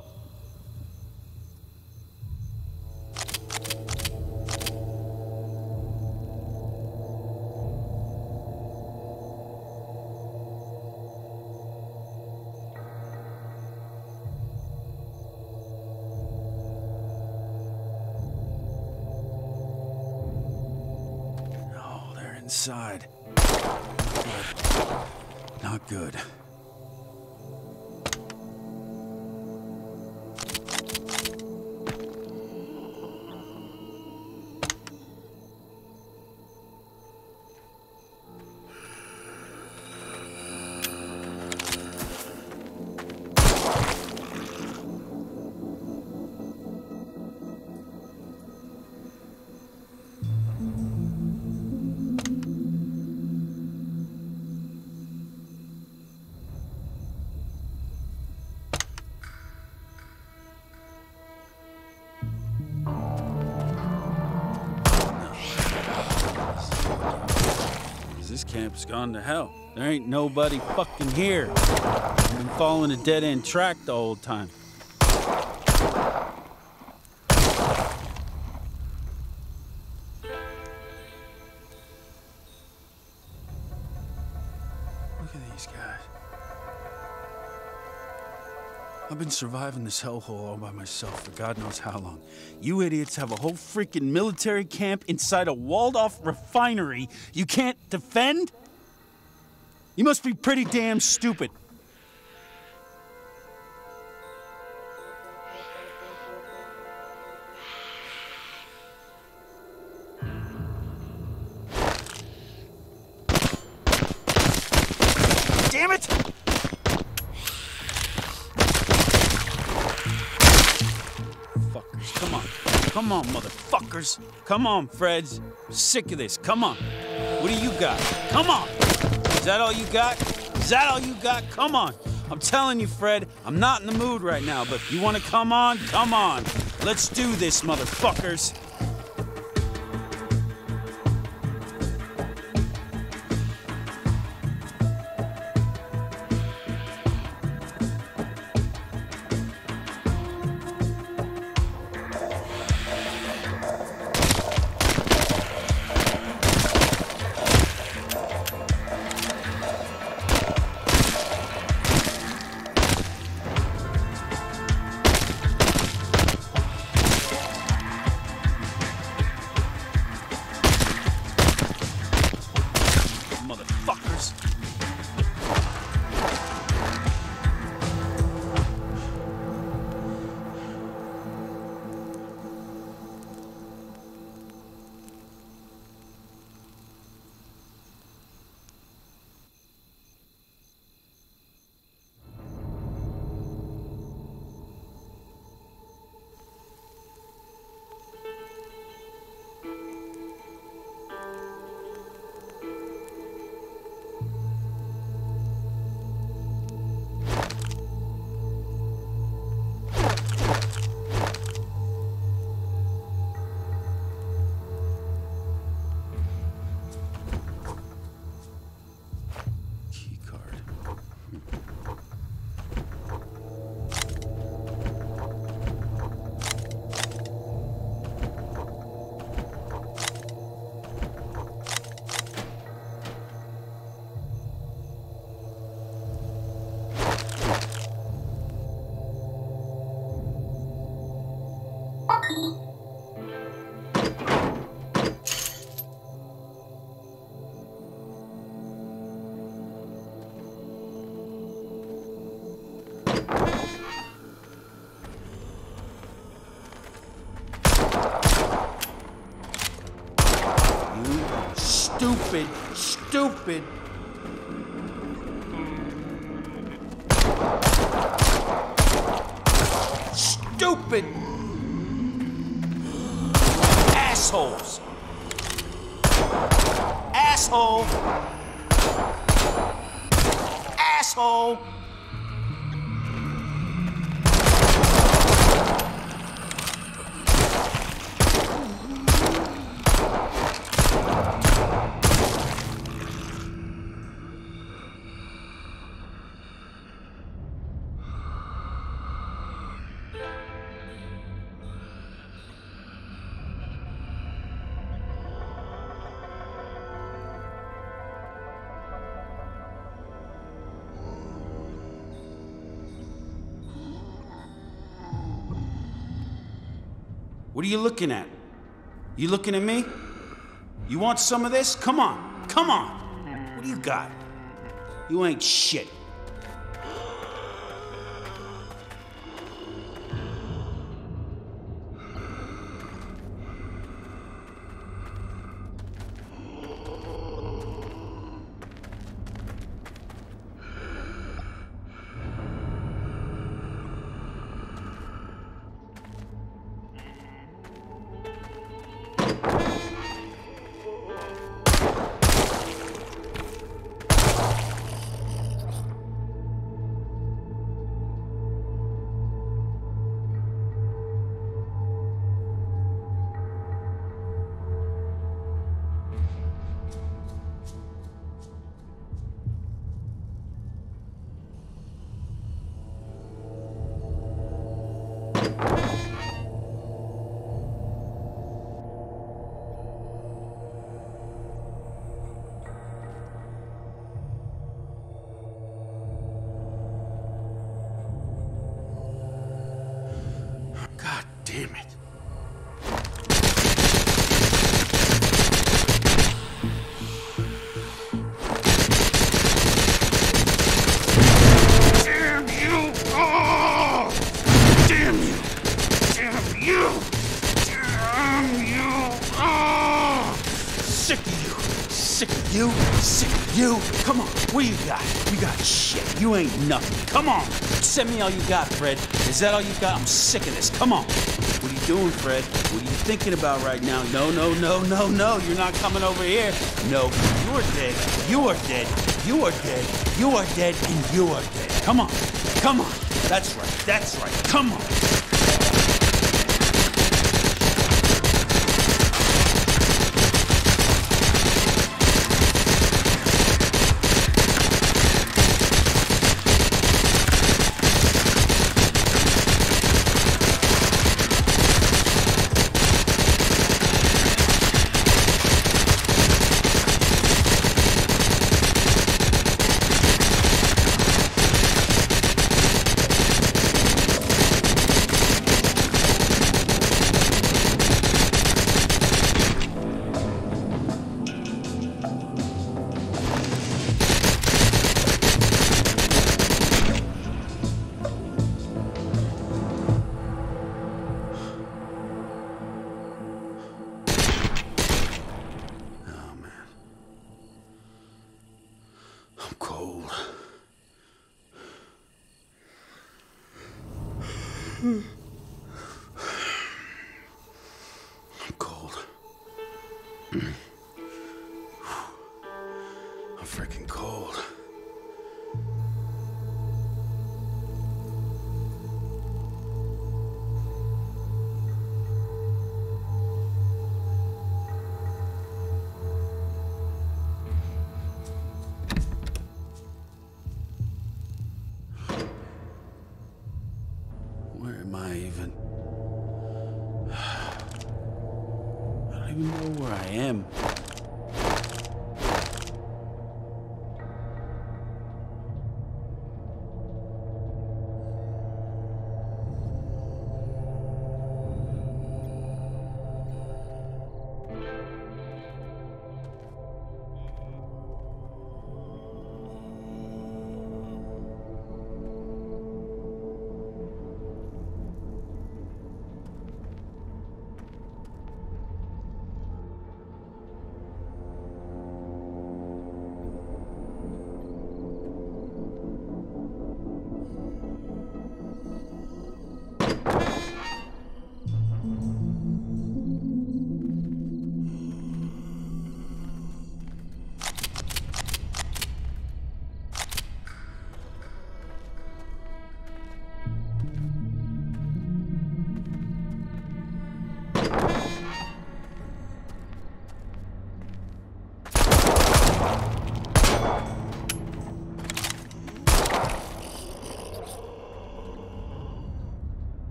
Gone to hell. There ain't nobody fucking here. I've been following a dead end track the whole time. Look at these guys. I've been surviving this hellhole all by myself for God knows how long. You idiots have a whole freaking military camp inside a walled off refinery you can't defend? You must be pretty damn stupid. Damn it! Fuckers, come on. Come on, motherfuckers. Come on, Freds. Sick of this. Come on. What do you got? Come on. Is that all you got? Is that all you got? Come on. I'm telling you, Fred, I'm not in the mood right now, but if you want to come on, come on. Let's do this, motherfuckers. Are you looking at? You looking at me? You want some of this? Come on, come on. What do you got? You ain't shit. Send me all you got, Fred. Is that all you got? I'm sick of this. Come on. What are you doing, Fred? What are you thinking about right now? No, no, no, no, no. You're not coming over here. No. You are dead. You are dead. You are dead. You are dead. And you are dead. Come on. Come on. That's right. That's right. Come on.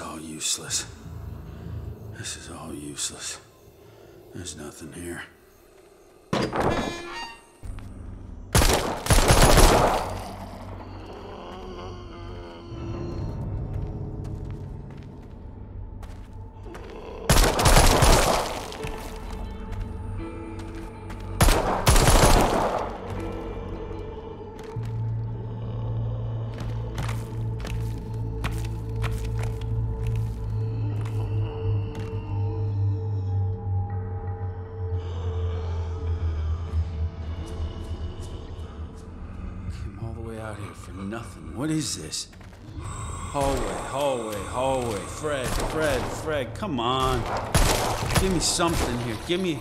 All useless. This is all useless. There's nothing here. What is this? Hallway, hallway, hallway. Fred, Fred, Fred, come on. Give me something here. Give me.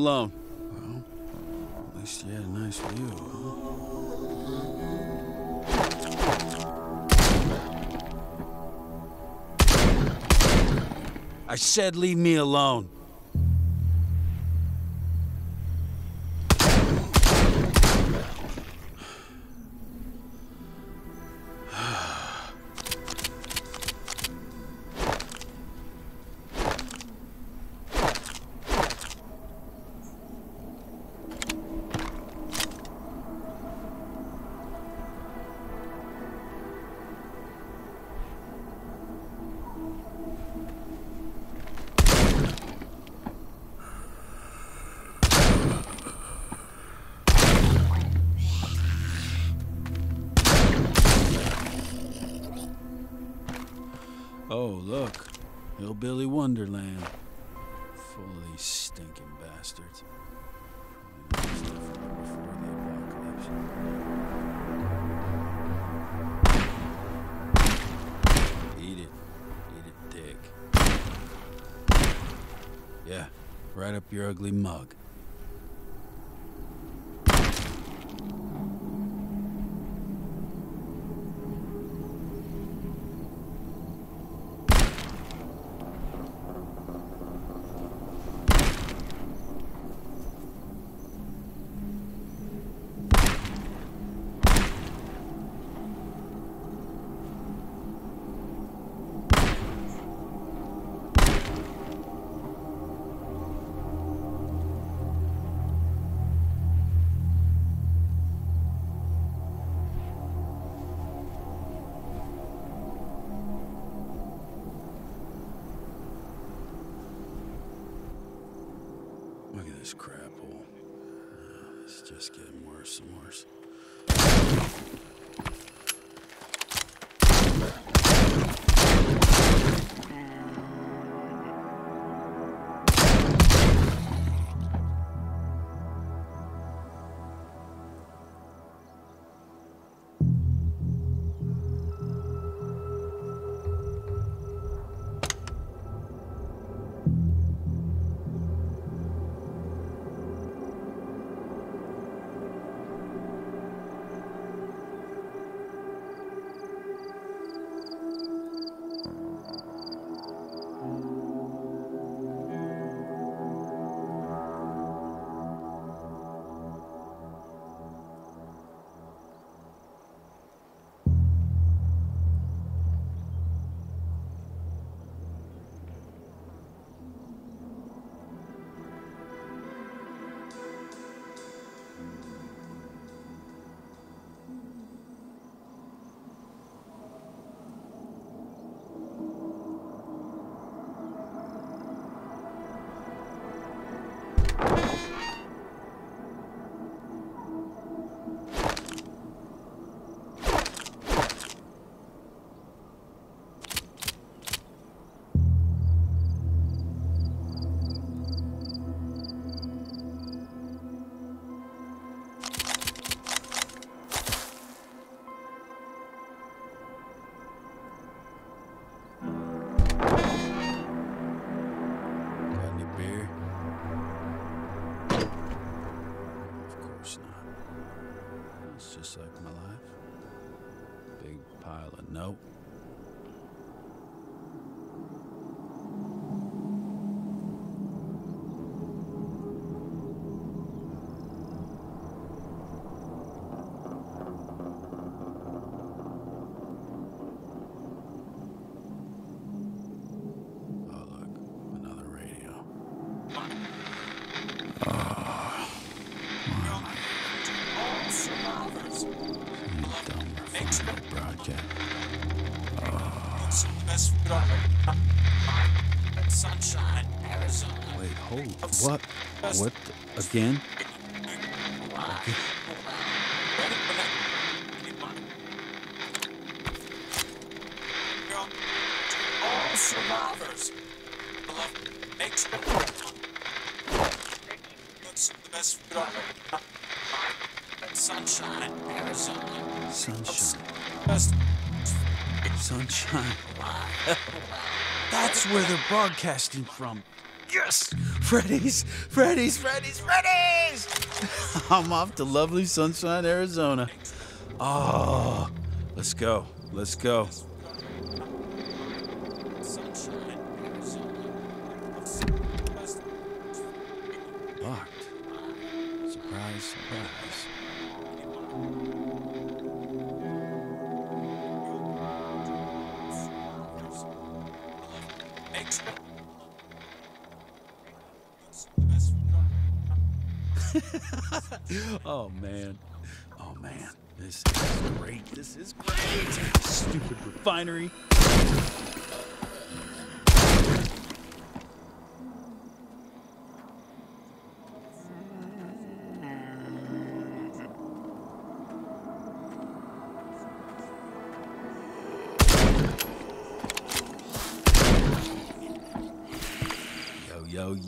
Alone. Well, at least you had a nice view, huh? I said leave me alone. Hillbilly Wonderland. Full of these stinking bastards. Eat it. Eat it, dick. Yeah, right up your ugly mug. This crap hole. It's just getting worse and worse. out. Hold. What? What? Again? Ready for that? Anyone? Girl, to all survivors. Beloved, make sure It's the best food on earth. Sunshine, Arizona. Sunshine. Best Sunshine. That's where they're broadcasting from. Yes! Freddy's! Freddy's! Freddy's! Freddy's! I'm off to lovely Sunshine, Arizona. Oh, let's go. Let's go.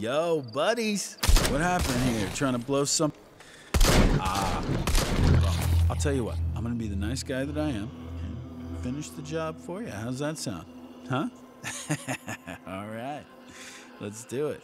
Yo, buddies. What happened here? Trying to blow some. Ah. Well, I'll tell you what. I'm gonna be the nice guy that I am and finish the job for you. How's that sound? Huh? All right. Let's do it.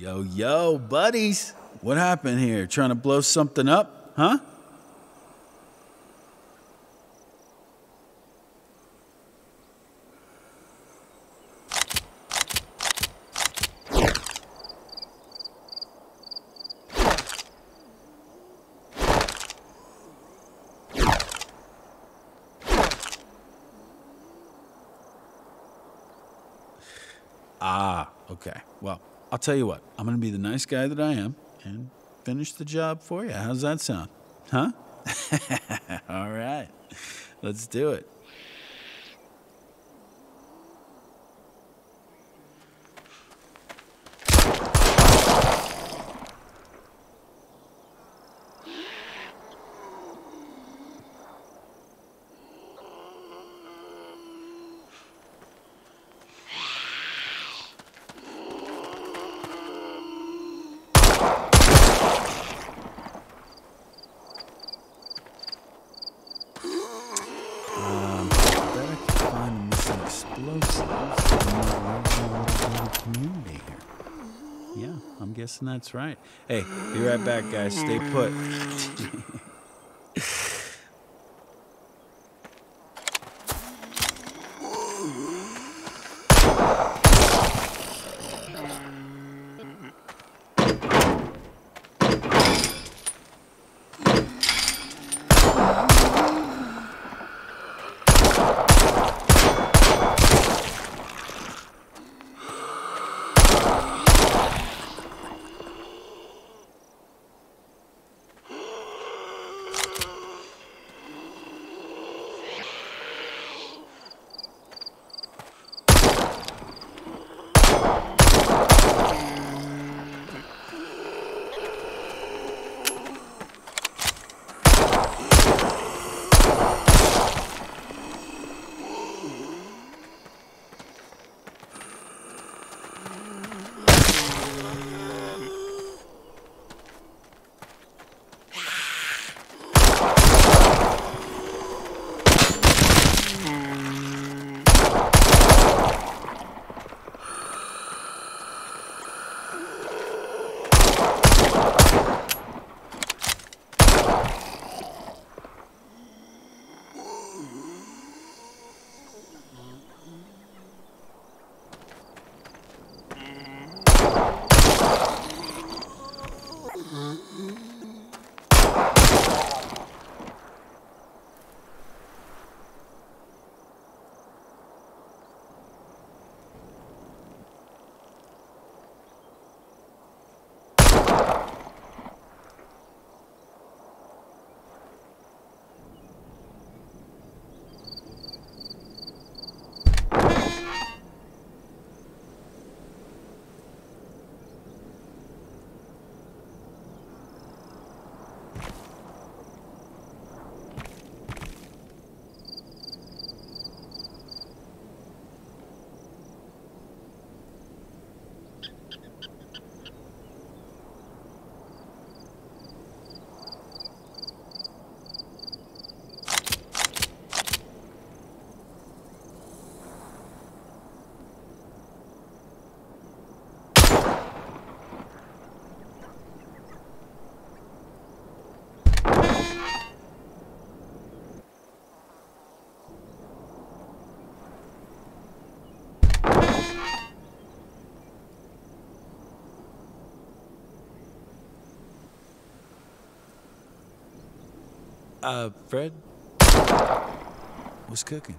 Yo, yo, buddies. What happened here? Trying to blow something up? Huh? Ah, okay. Well, I'll tell you what. I'm going to be the nice guy that I am and finish the job for you. How's that sound? Huh? All right. Let's do it. That's right. Hey, be right back, guys. Stay put. Uh, Fred? What's cooking?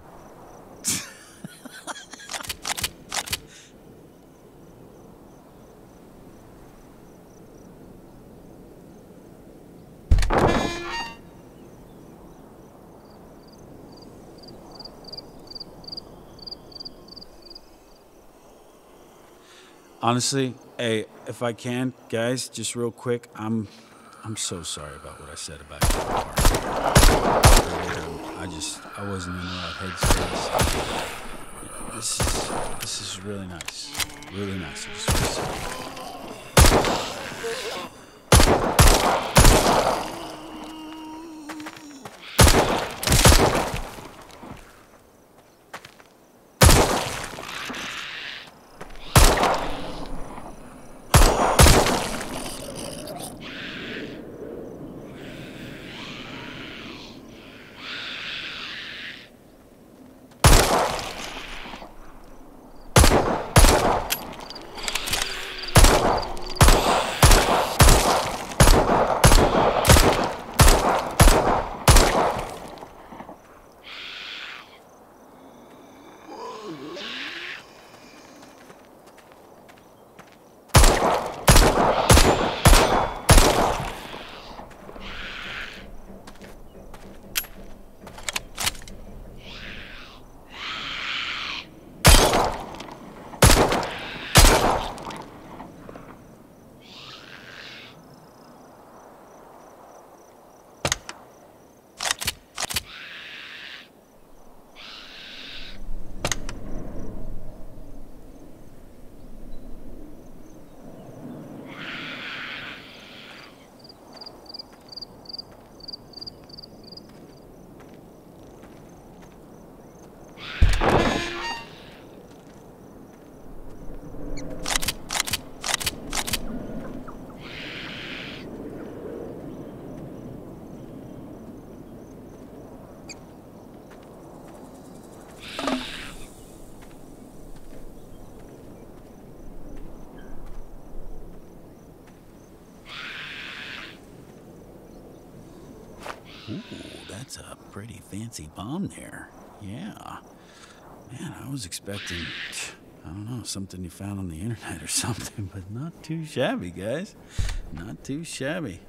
Honestly, hey, if I can, guys, just real quick, I'm I'm so sorry about what I said about your car. I just I wasn't in the right headspace. This is this is really nice. Really nice. Ooh, that's a pretty fancy bomb there. Yeah. Man, I was expecting, I don't know, something you found on the internet or something, but not too shabby, guys. Not too shabby.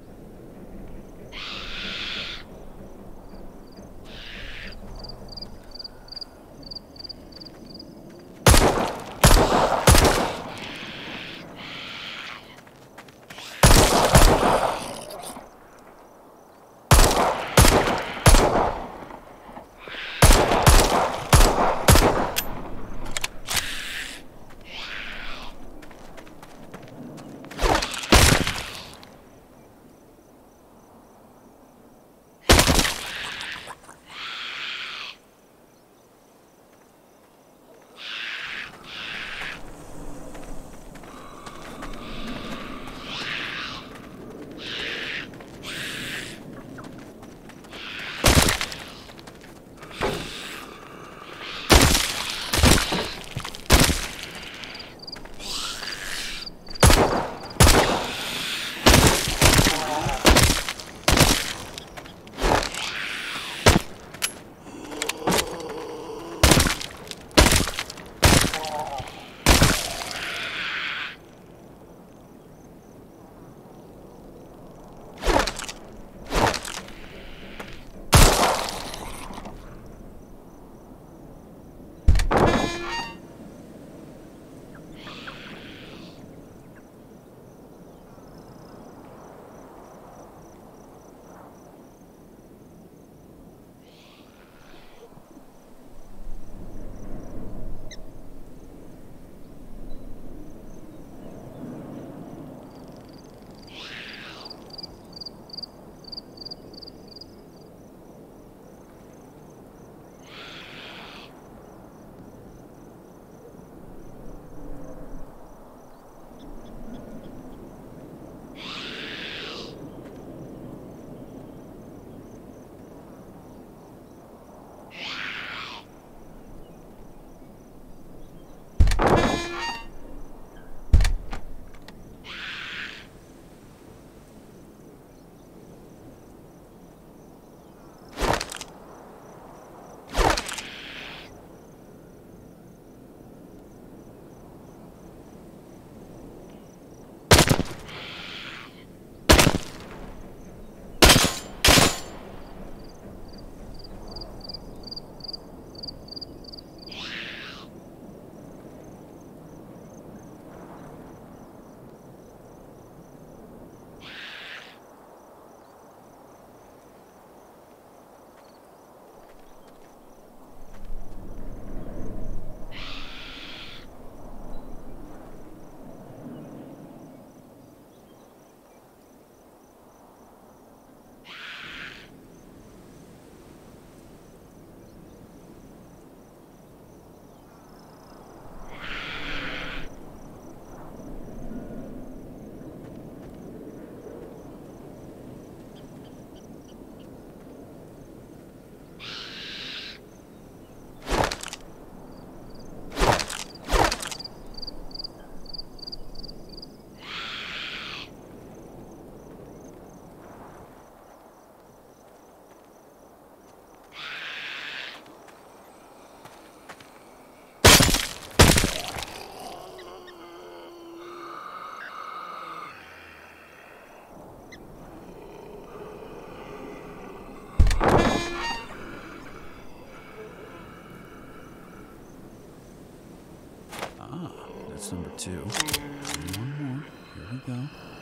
That's number two. One more. Here we go.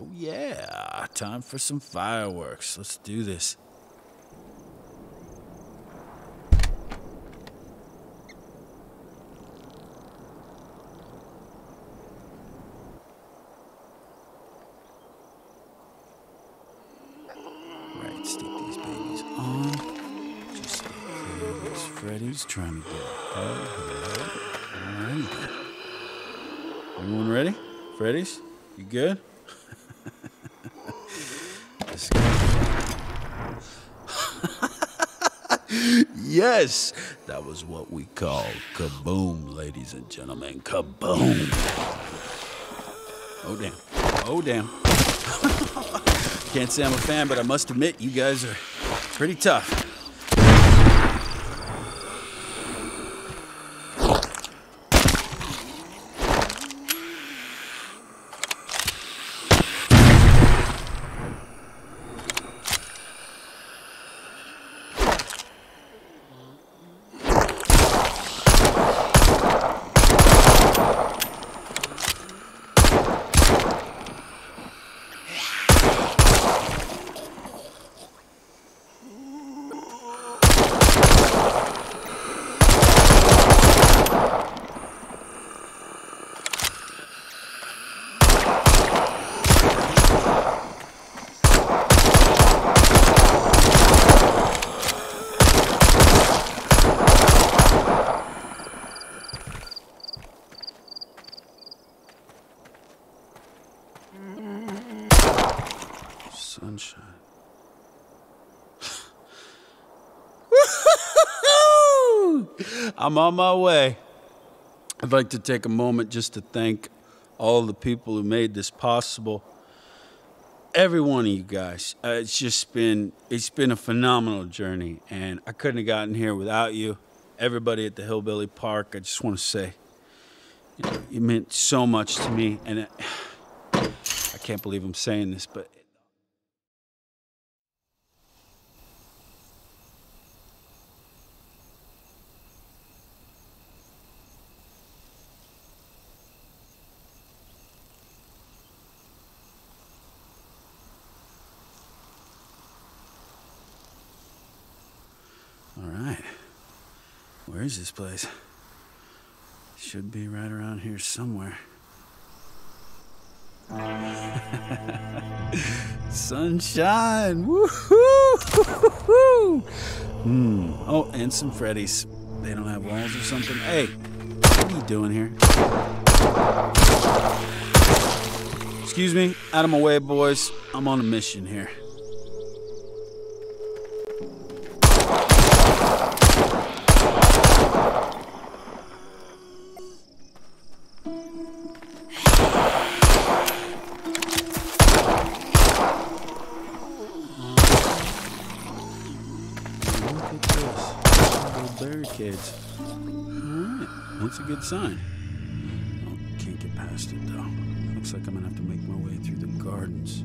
Oh, yeah. Time for some fireworks. Let's do this. Right, stick these babies on. Just like this. Freddy's trying to get. Alright. Everyone ready? Freddy's? You good? Let's go. Yes, that was what we call kaboom, ladies and gentlemen. Kaboom. Oh, damn. Oh, damn. Can't say I'm a fan, but I must admit, you guys are pretty tough. Sunshine. On my way. I'd like to take a moment just to thank all the people who made this possible. Every one of you guys. Uh, it's just been it's been a phenomenal journey, and I couldn't have gotten here without you. Everybody at the Hillbilly Park, I just want to say, you, know, you meant so much to me, and it, I can't believe I'm saying this, but All right. Where is this place? Should be right around here somewhere. Sunshine! Woohoo! Hmm. Oh, and some Freddy's. They don't have walls or something. Hey, what are you doing here? Excuse me, out of my way, boys. I'm on a mission here. Sign. Oh, can't get past it though. Looks like I'm gonna have to make my way through the gardens.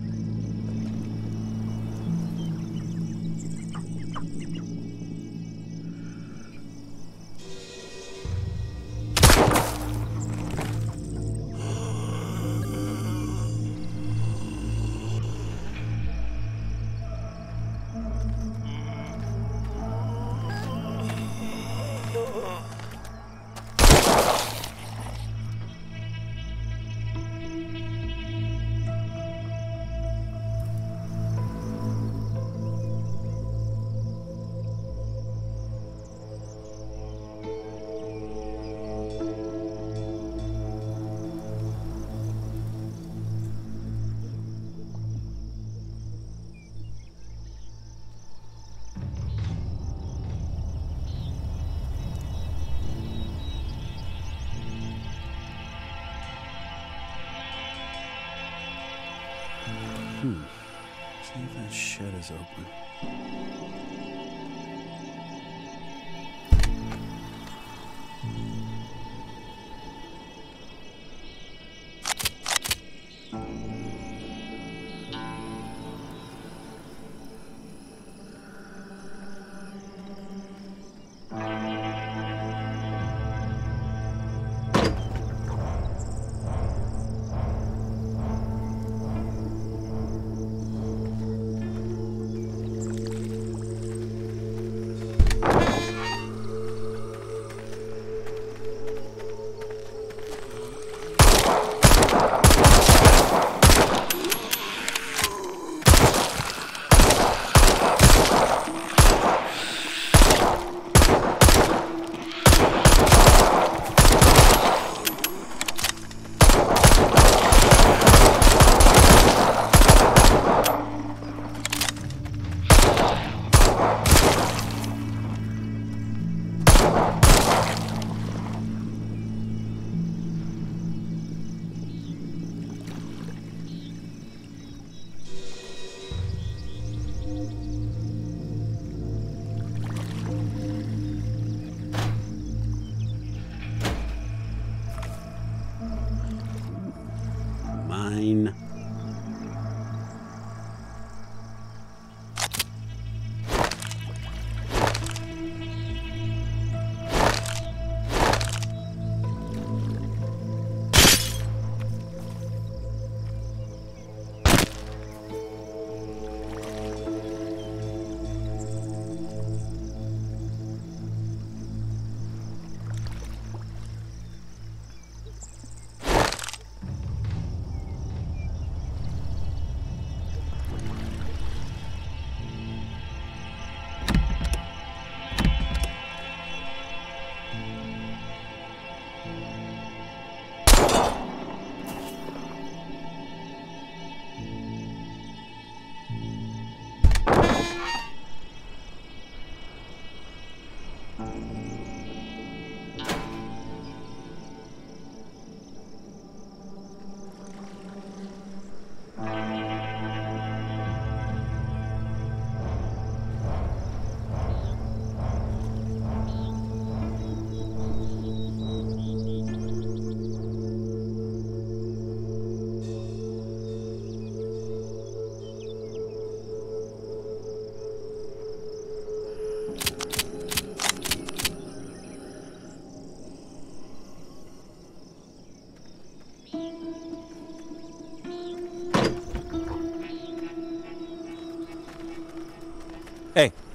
Is open.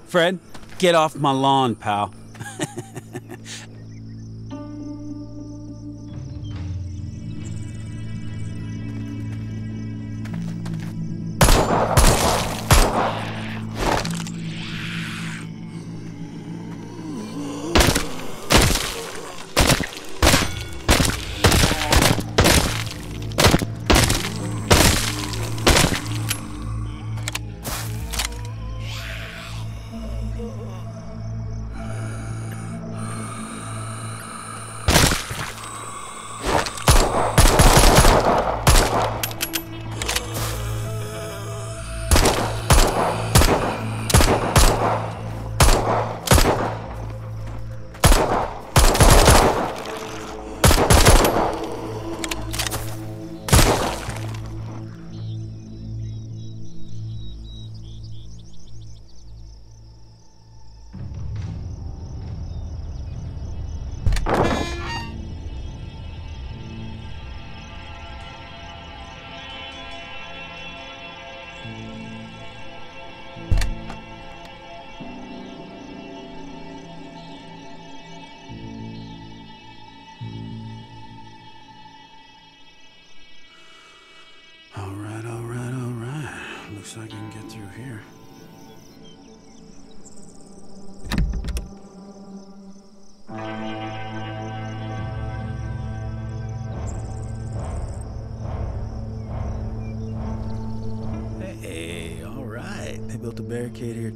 Fred, get off my lawn, pal.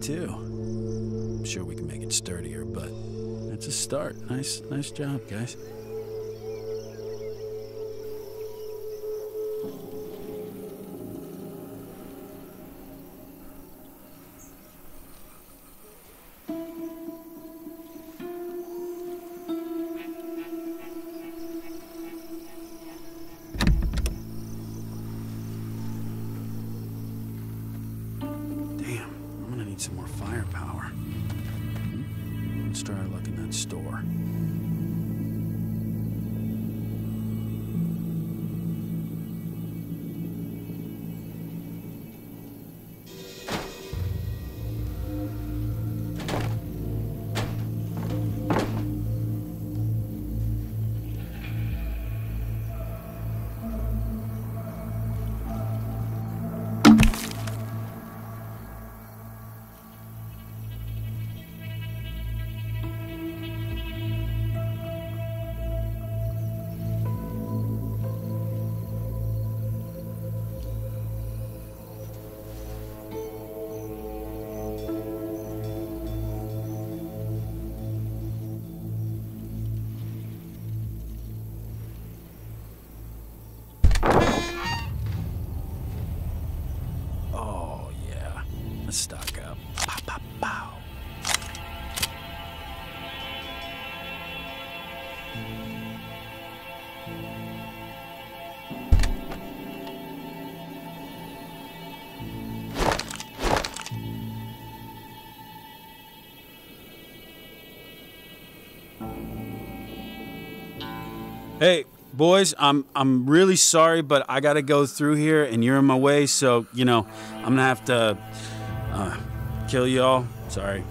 Too. I'm sure we can make it sturdier, but it's a start. Nice, nice job, guys. Hey, boys, I'm I'm really sorry, but I got to go through here, and you're in my way, so you know I'm gonna have to. Uh, kill you all. Sorry.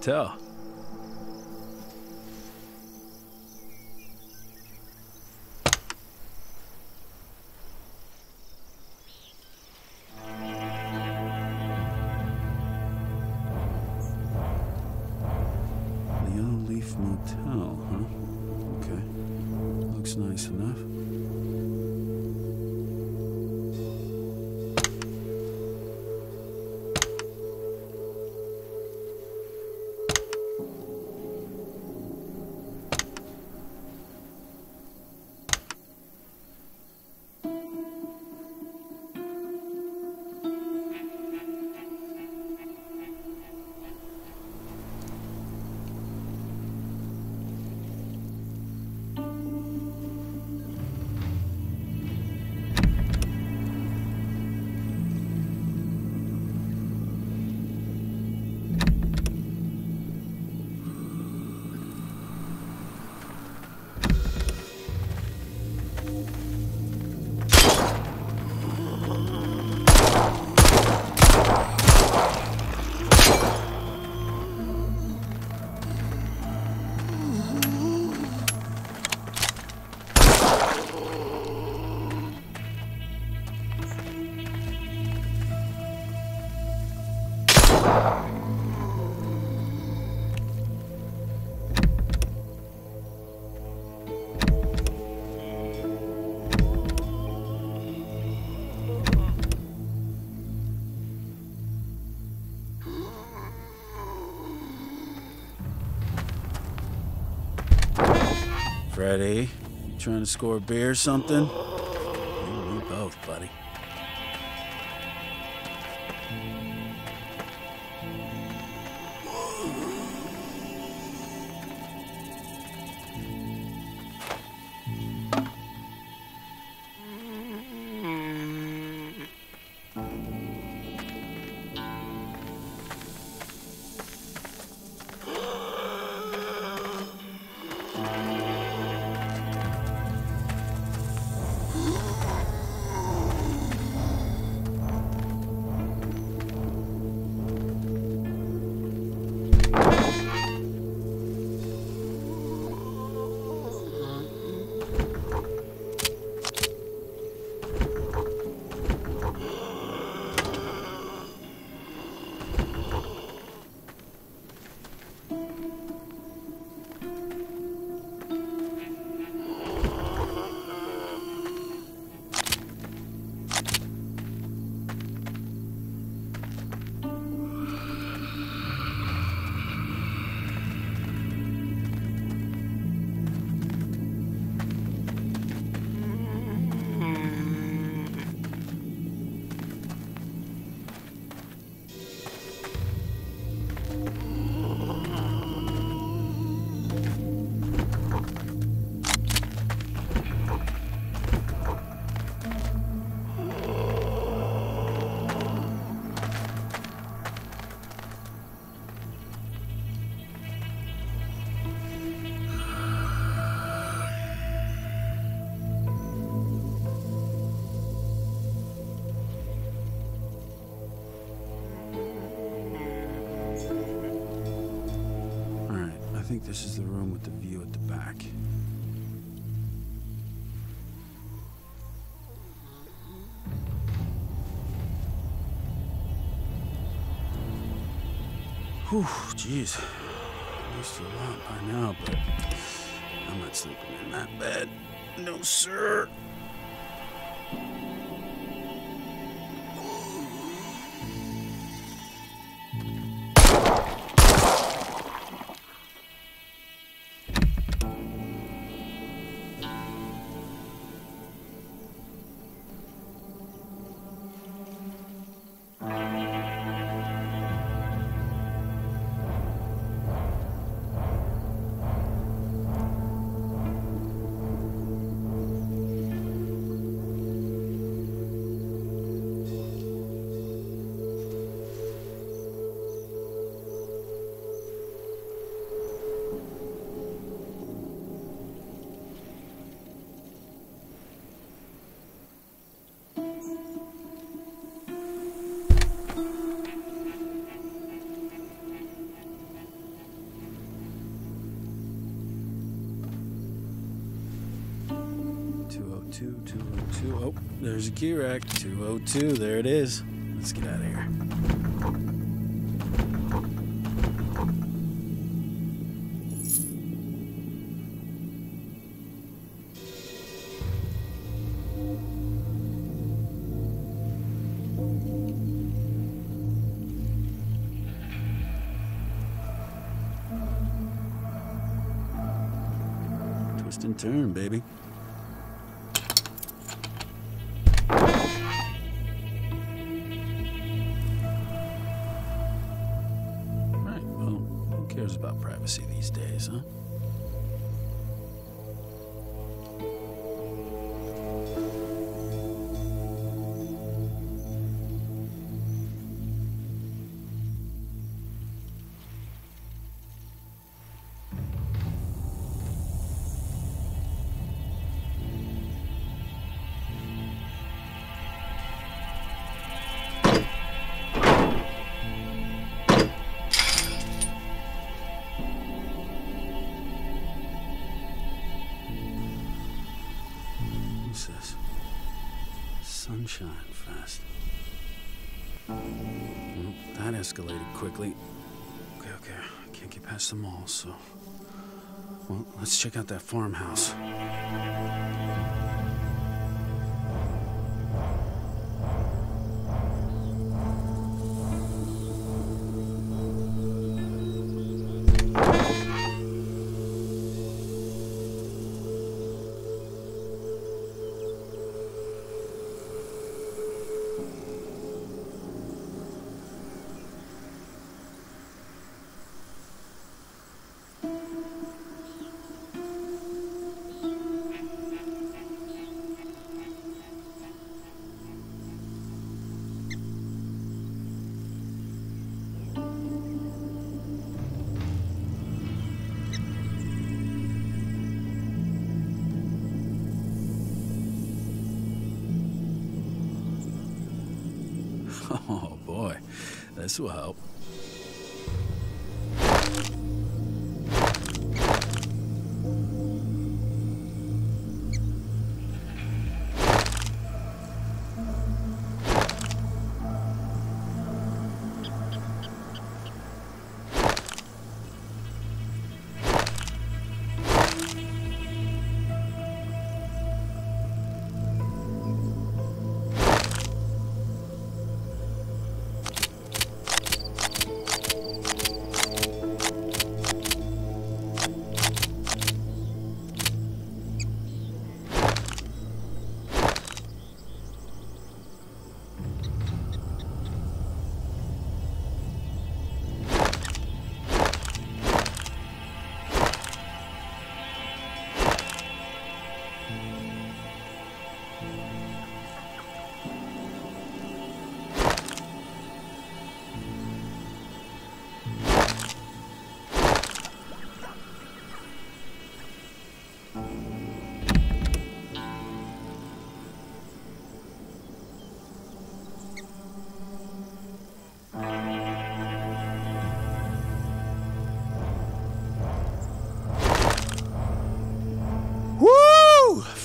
tell. Ready? You trying to score a beer or something? Whew, jeez. Used to a lot by now, but I'm not sleeping in that bed. No, sir. Two oh two, two oh two. There's a key rack. Two oh two. There it is. Let's get out of here. Twist and turn, baby. Quickly. Okay, okay. I can't get past the mall, so. Well, let's check out that farmhouse. This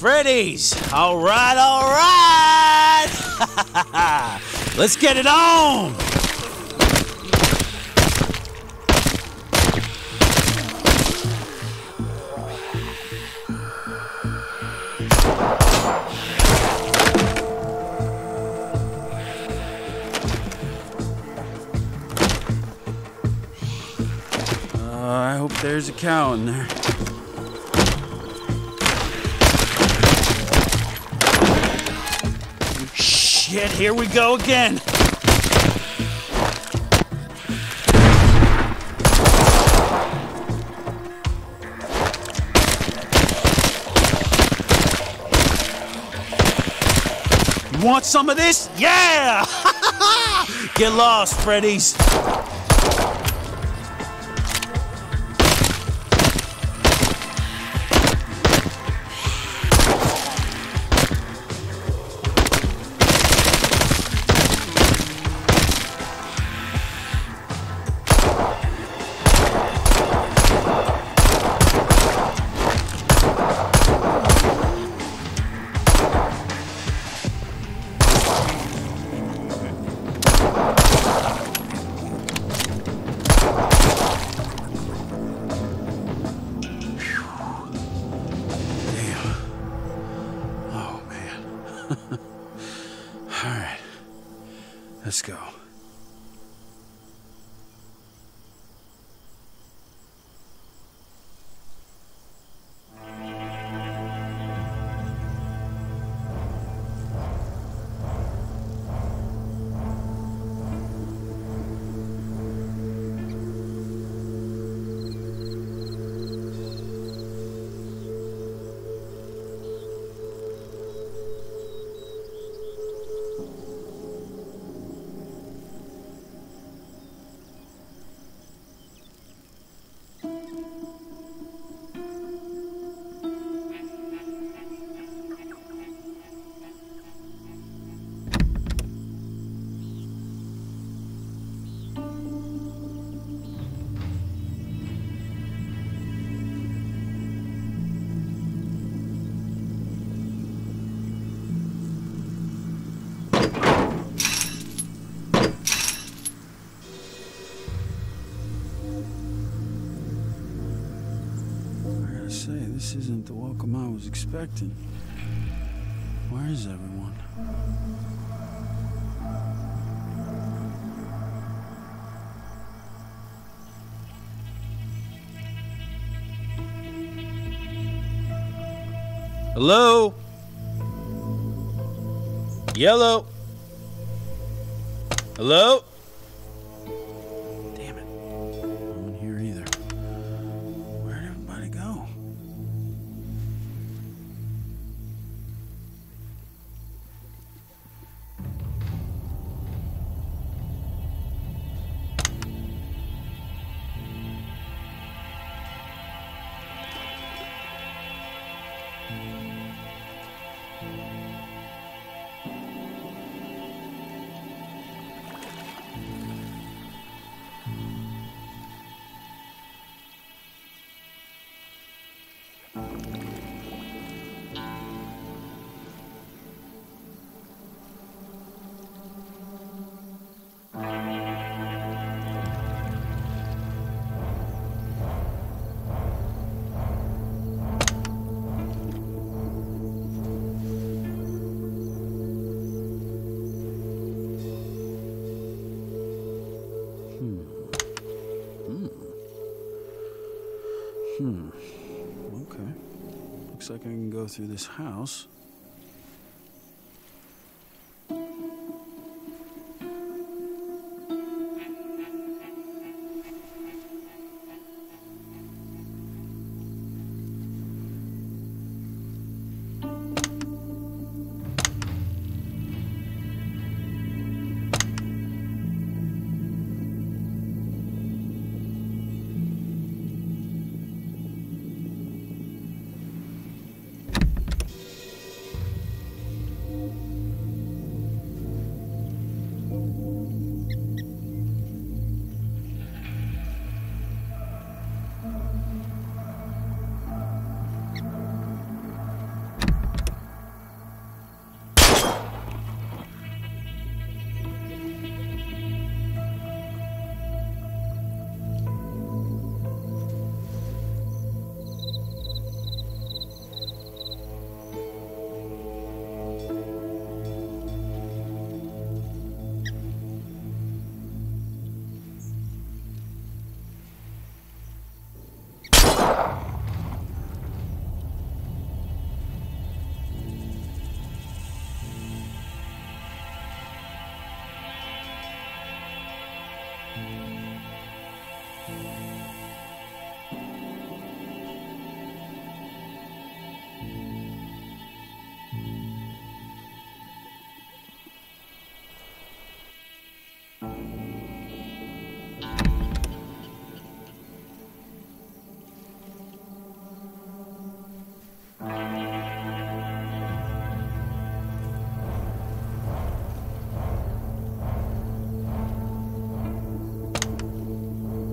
Freddy's. All right, all right. Let's get it on. Uh, I hope there's a cow in there. Here we go again. You want some of this? Yeah! Get lost, Freddy's. This isn't the welcome I was expecting. Where is everyone? Hello? Yellow? Hello? Looks like I can go through this house.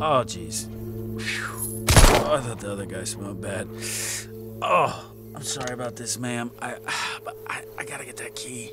Oh, jeez. Oh, I thought the other guy smelled bad. Oh, I'm sorry about this, ma'am. I, I, I gotta get that key.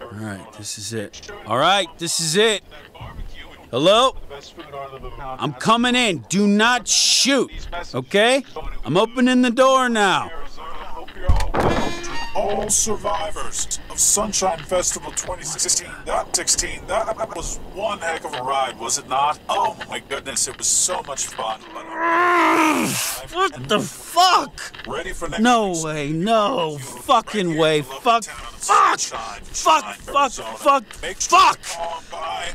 All right, this is it. All right, this is it. Hello? I'm coming in. Do not shoot. Okay? I'm opening the door now. All survivors of Sunshine Festival 2016. That 16, that was one heck of a ride, was it not? Oh my goodness, it was so much fun. What the fuck? No way, no fucking way. Fuck, fuck, fuck, fuck, fuck, fuck.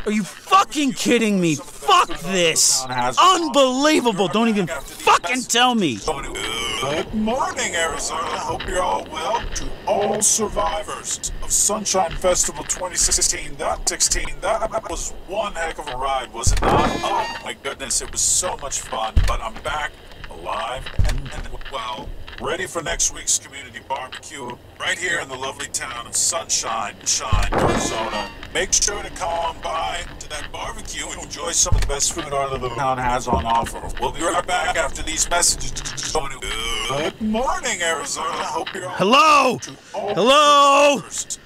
Are you fucking kidding me? Fuck this. Unbelievable. Don't even fucking tell me. Good morning, Arizona. Hope you're all well. To all survivors of Sunshine Festival 2016, that 16, that was one heck of a ride, was it not? Oh my goodness, it was so much fun. But I'm back, alive, and, and well, ready for next week's community barbecue right here in the lovely town of Sunshine, Shine, Arizona. Make sure to come on by to that barbecue and enjoy some of the best food our little town has on offer. We'll be right back after these messages. Good morning, Arizona. Hope you're Hello? Hello?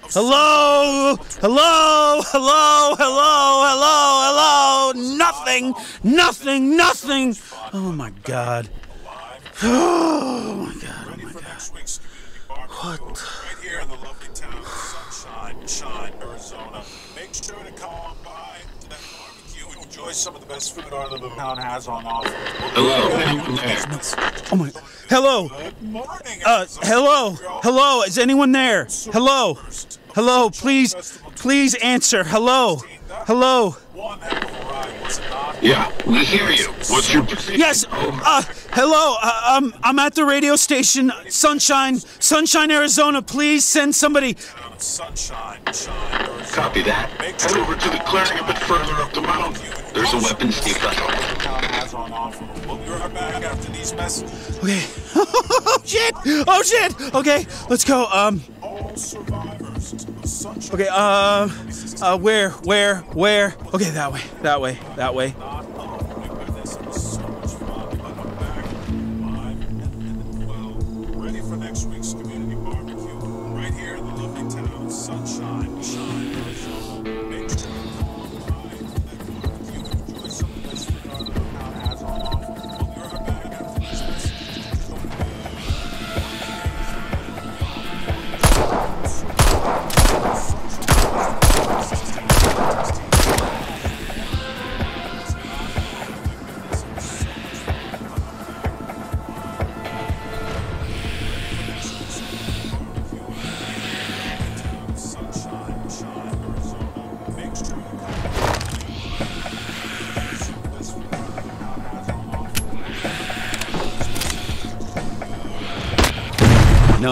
Hello? Hello? Hello? Hello? Hello? Hello? Nothing. Nothing. Nothing. Oh my god. Oh my god. Ready for next week's community right here in the lovely town of Sunshine, Shine, Arizona. Make sure to come on by to that barbecue and enjoy some of the best food our little town has on offer. Hello, anyone there? Oh my. Hello. Good morning, Uh, hello. Hello. Is anyone there? Hello. Hello. Please, please answer. Hello. Hello. One heck of a ride, was it not? Yeah, we hear you. What's your position? Yes. Uh, hello. Uh, um, I'm at the radio station, Sunshine, Sunshine, Arizona. Please send somebody. Town Sunshine, Arizona. Copy that. Head over to the clearing a bit further up the mountain. There's a weapons depot. Town has on offer. We'll be right back after these messages. Okay. oh shit. Oh shit. Okay. Let's go. Um. Okay. um, Uh. Where? Where? Where? Okay. That way. That way. That way.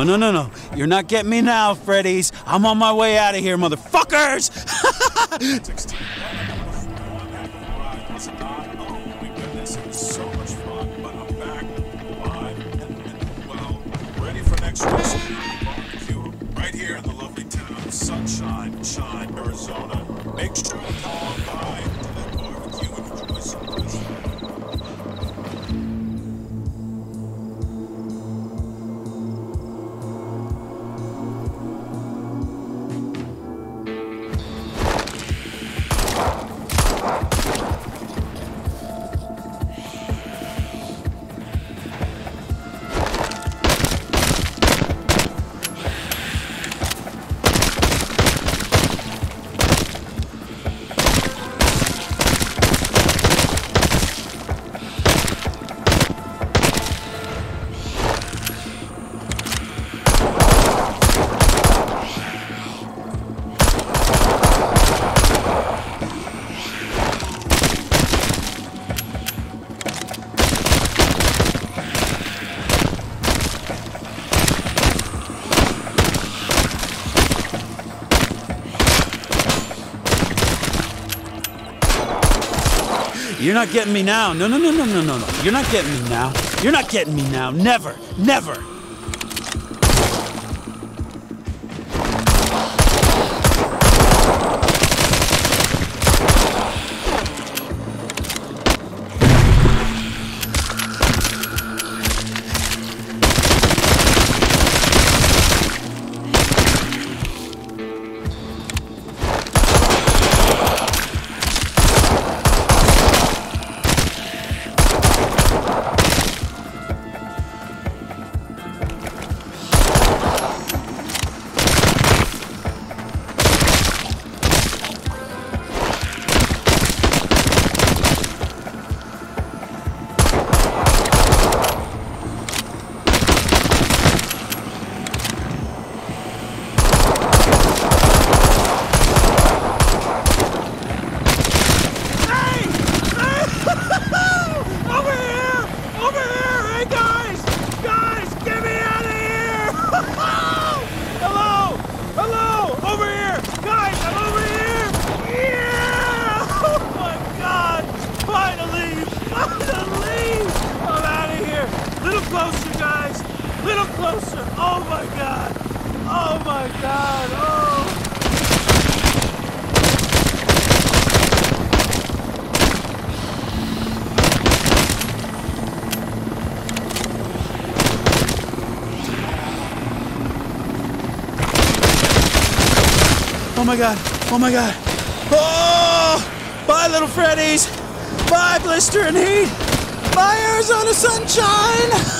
No, no, no. You're not getting me now, Freddy's. I'm on my way out of here, motherfuckers! You're not getting me now. No, no, no, no, no, no, no. You're not getting me now. You're not getting me now. Never, never. My god. Oh my god. Oh! Bye, little Freddy's. Bye, Blister and Heat. Bye, Arizona Sunshine.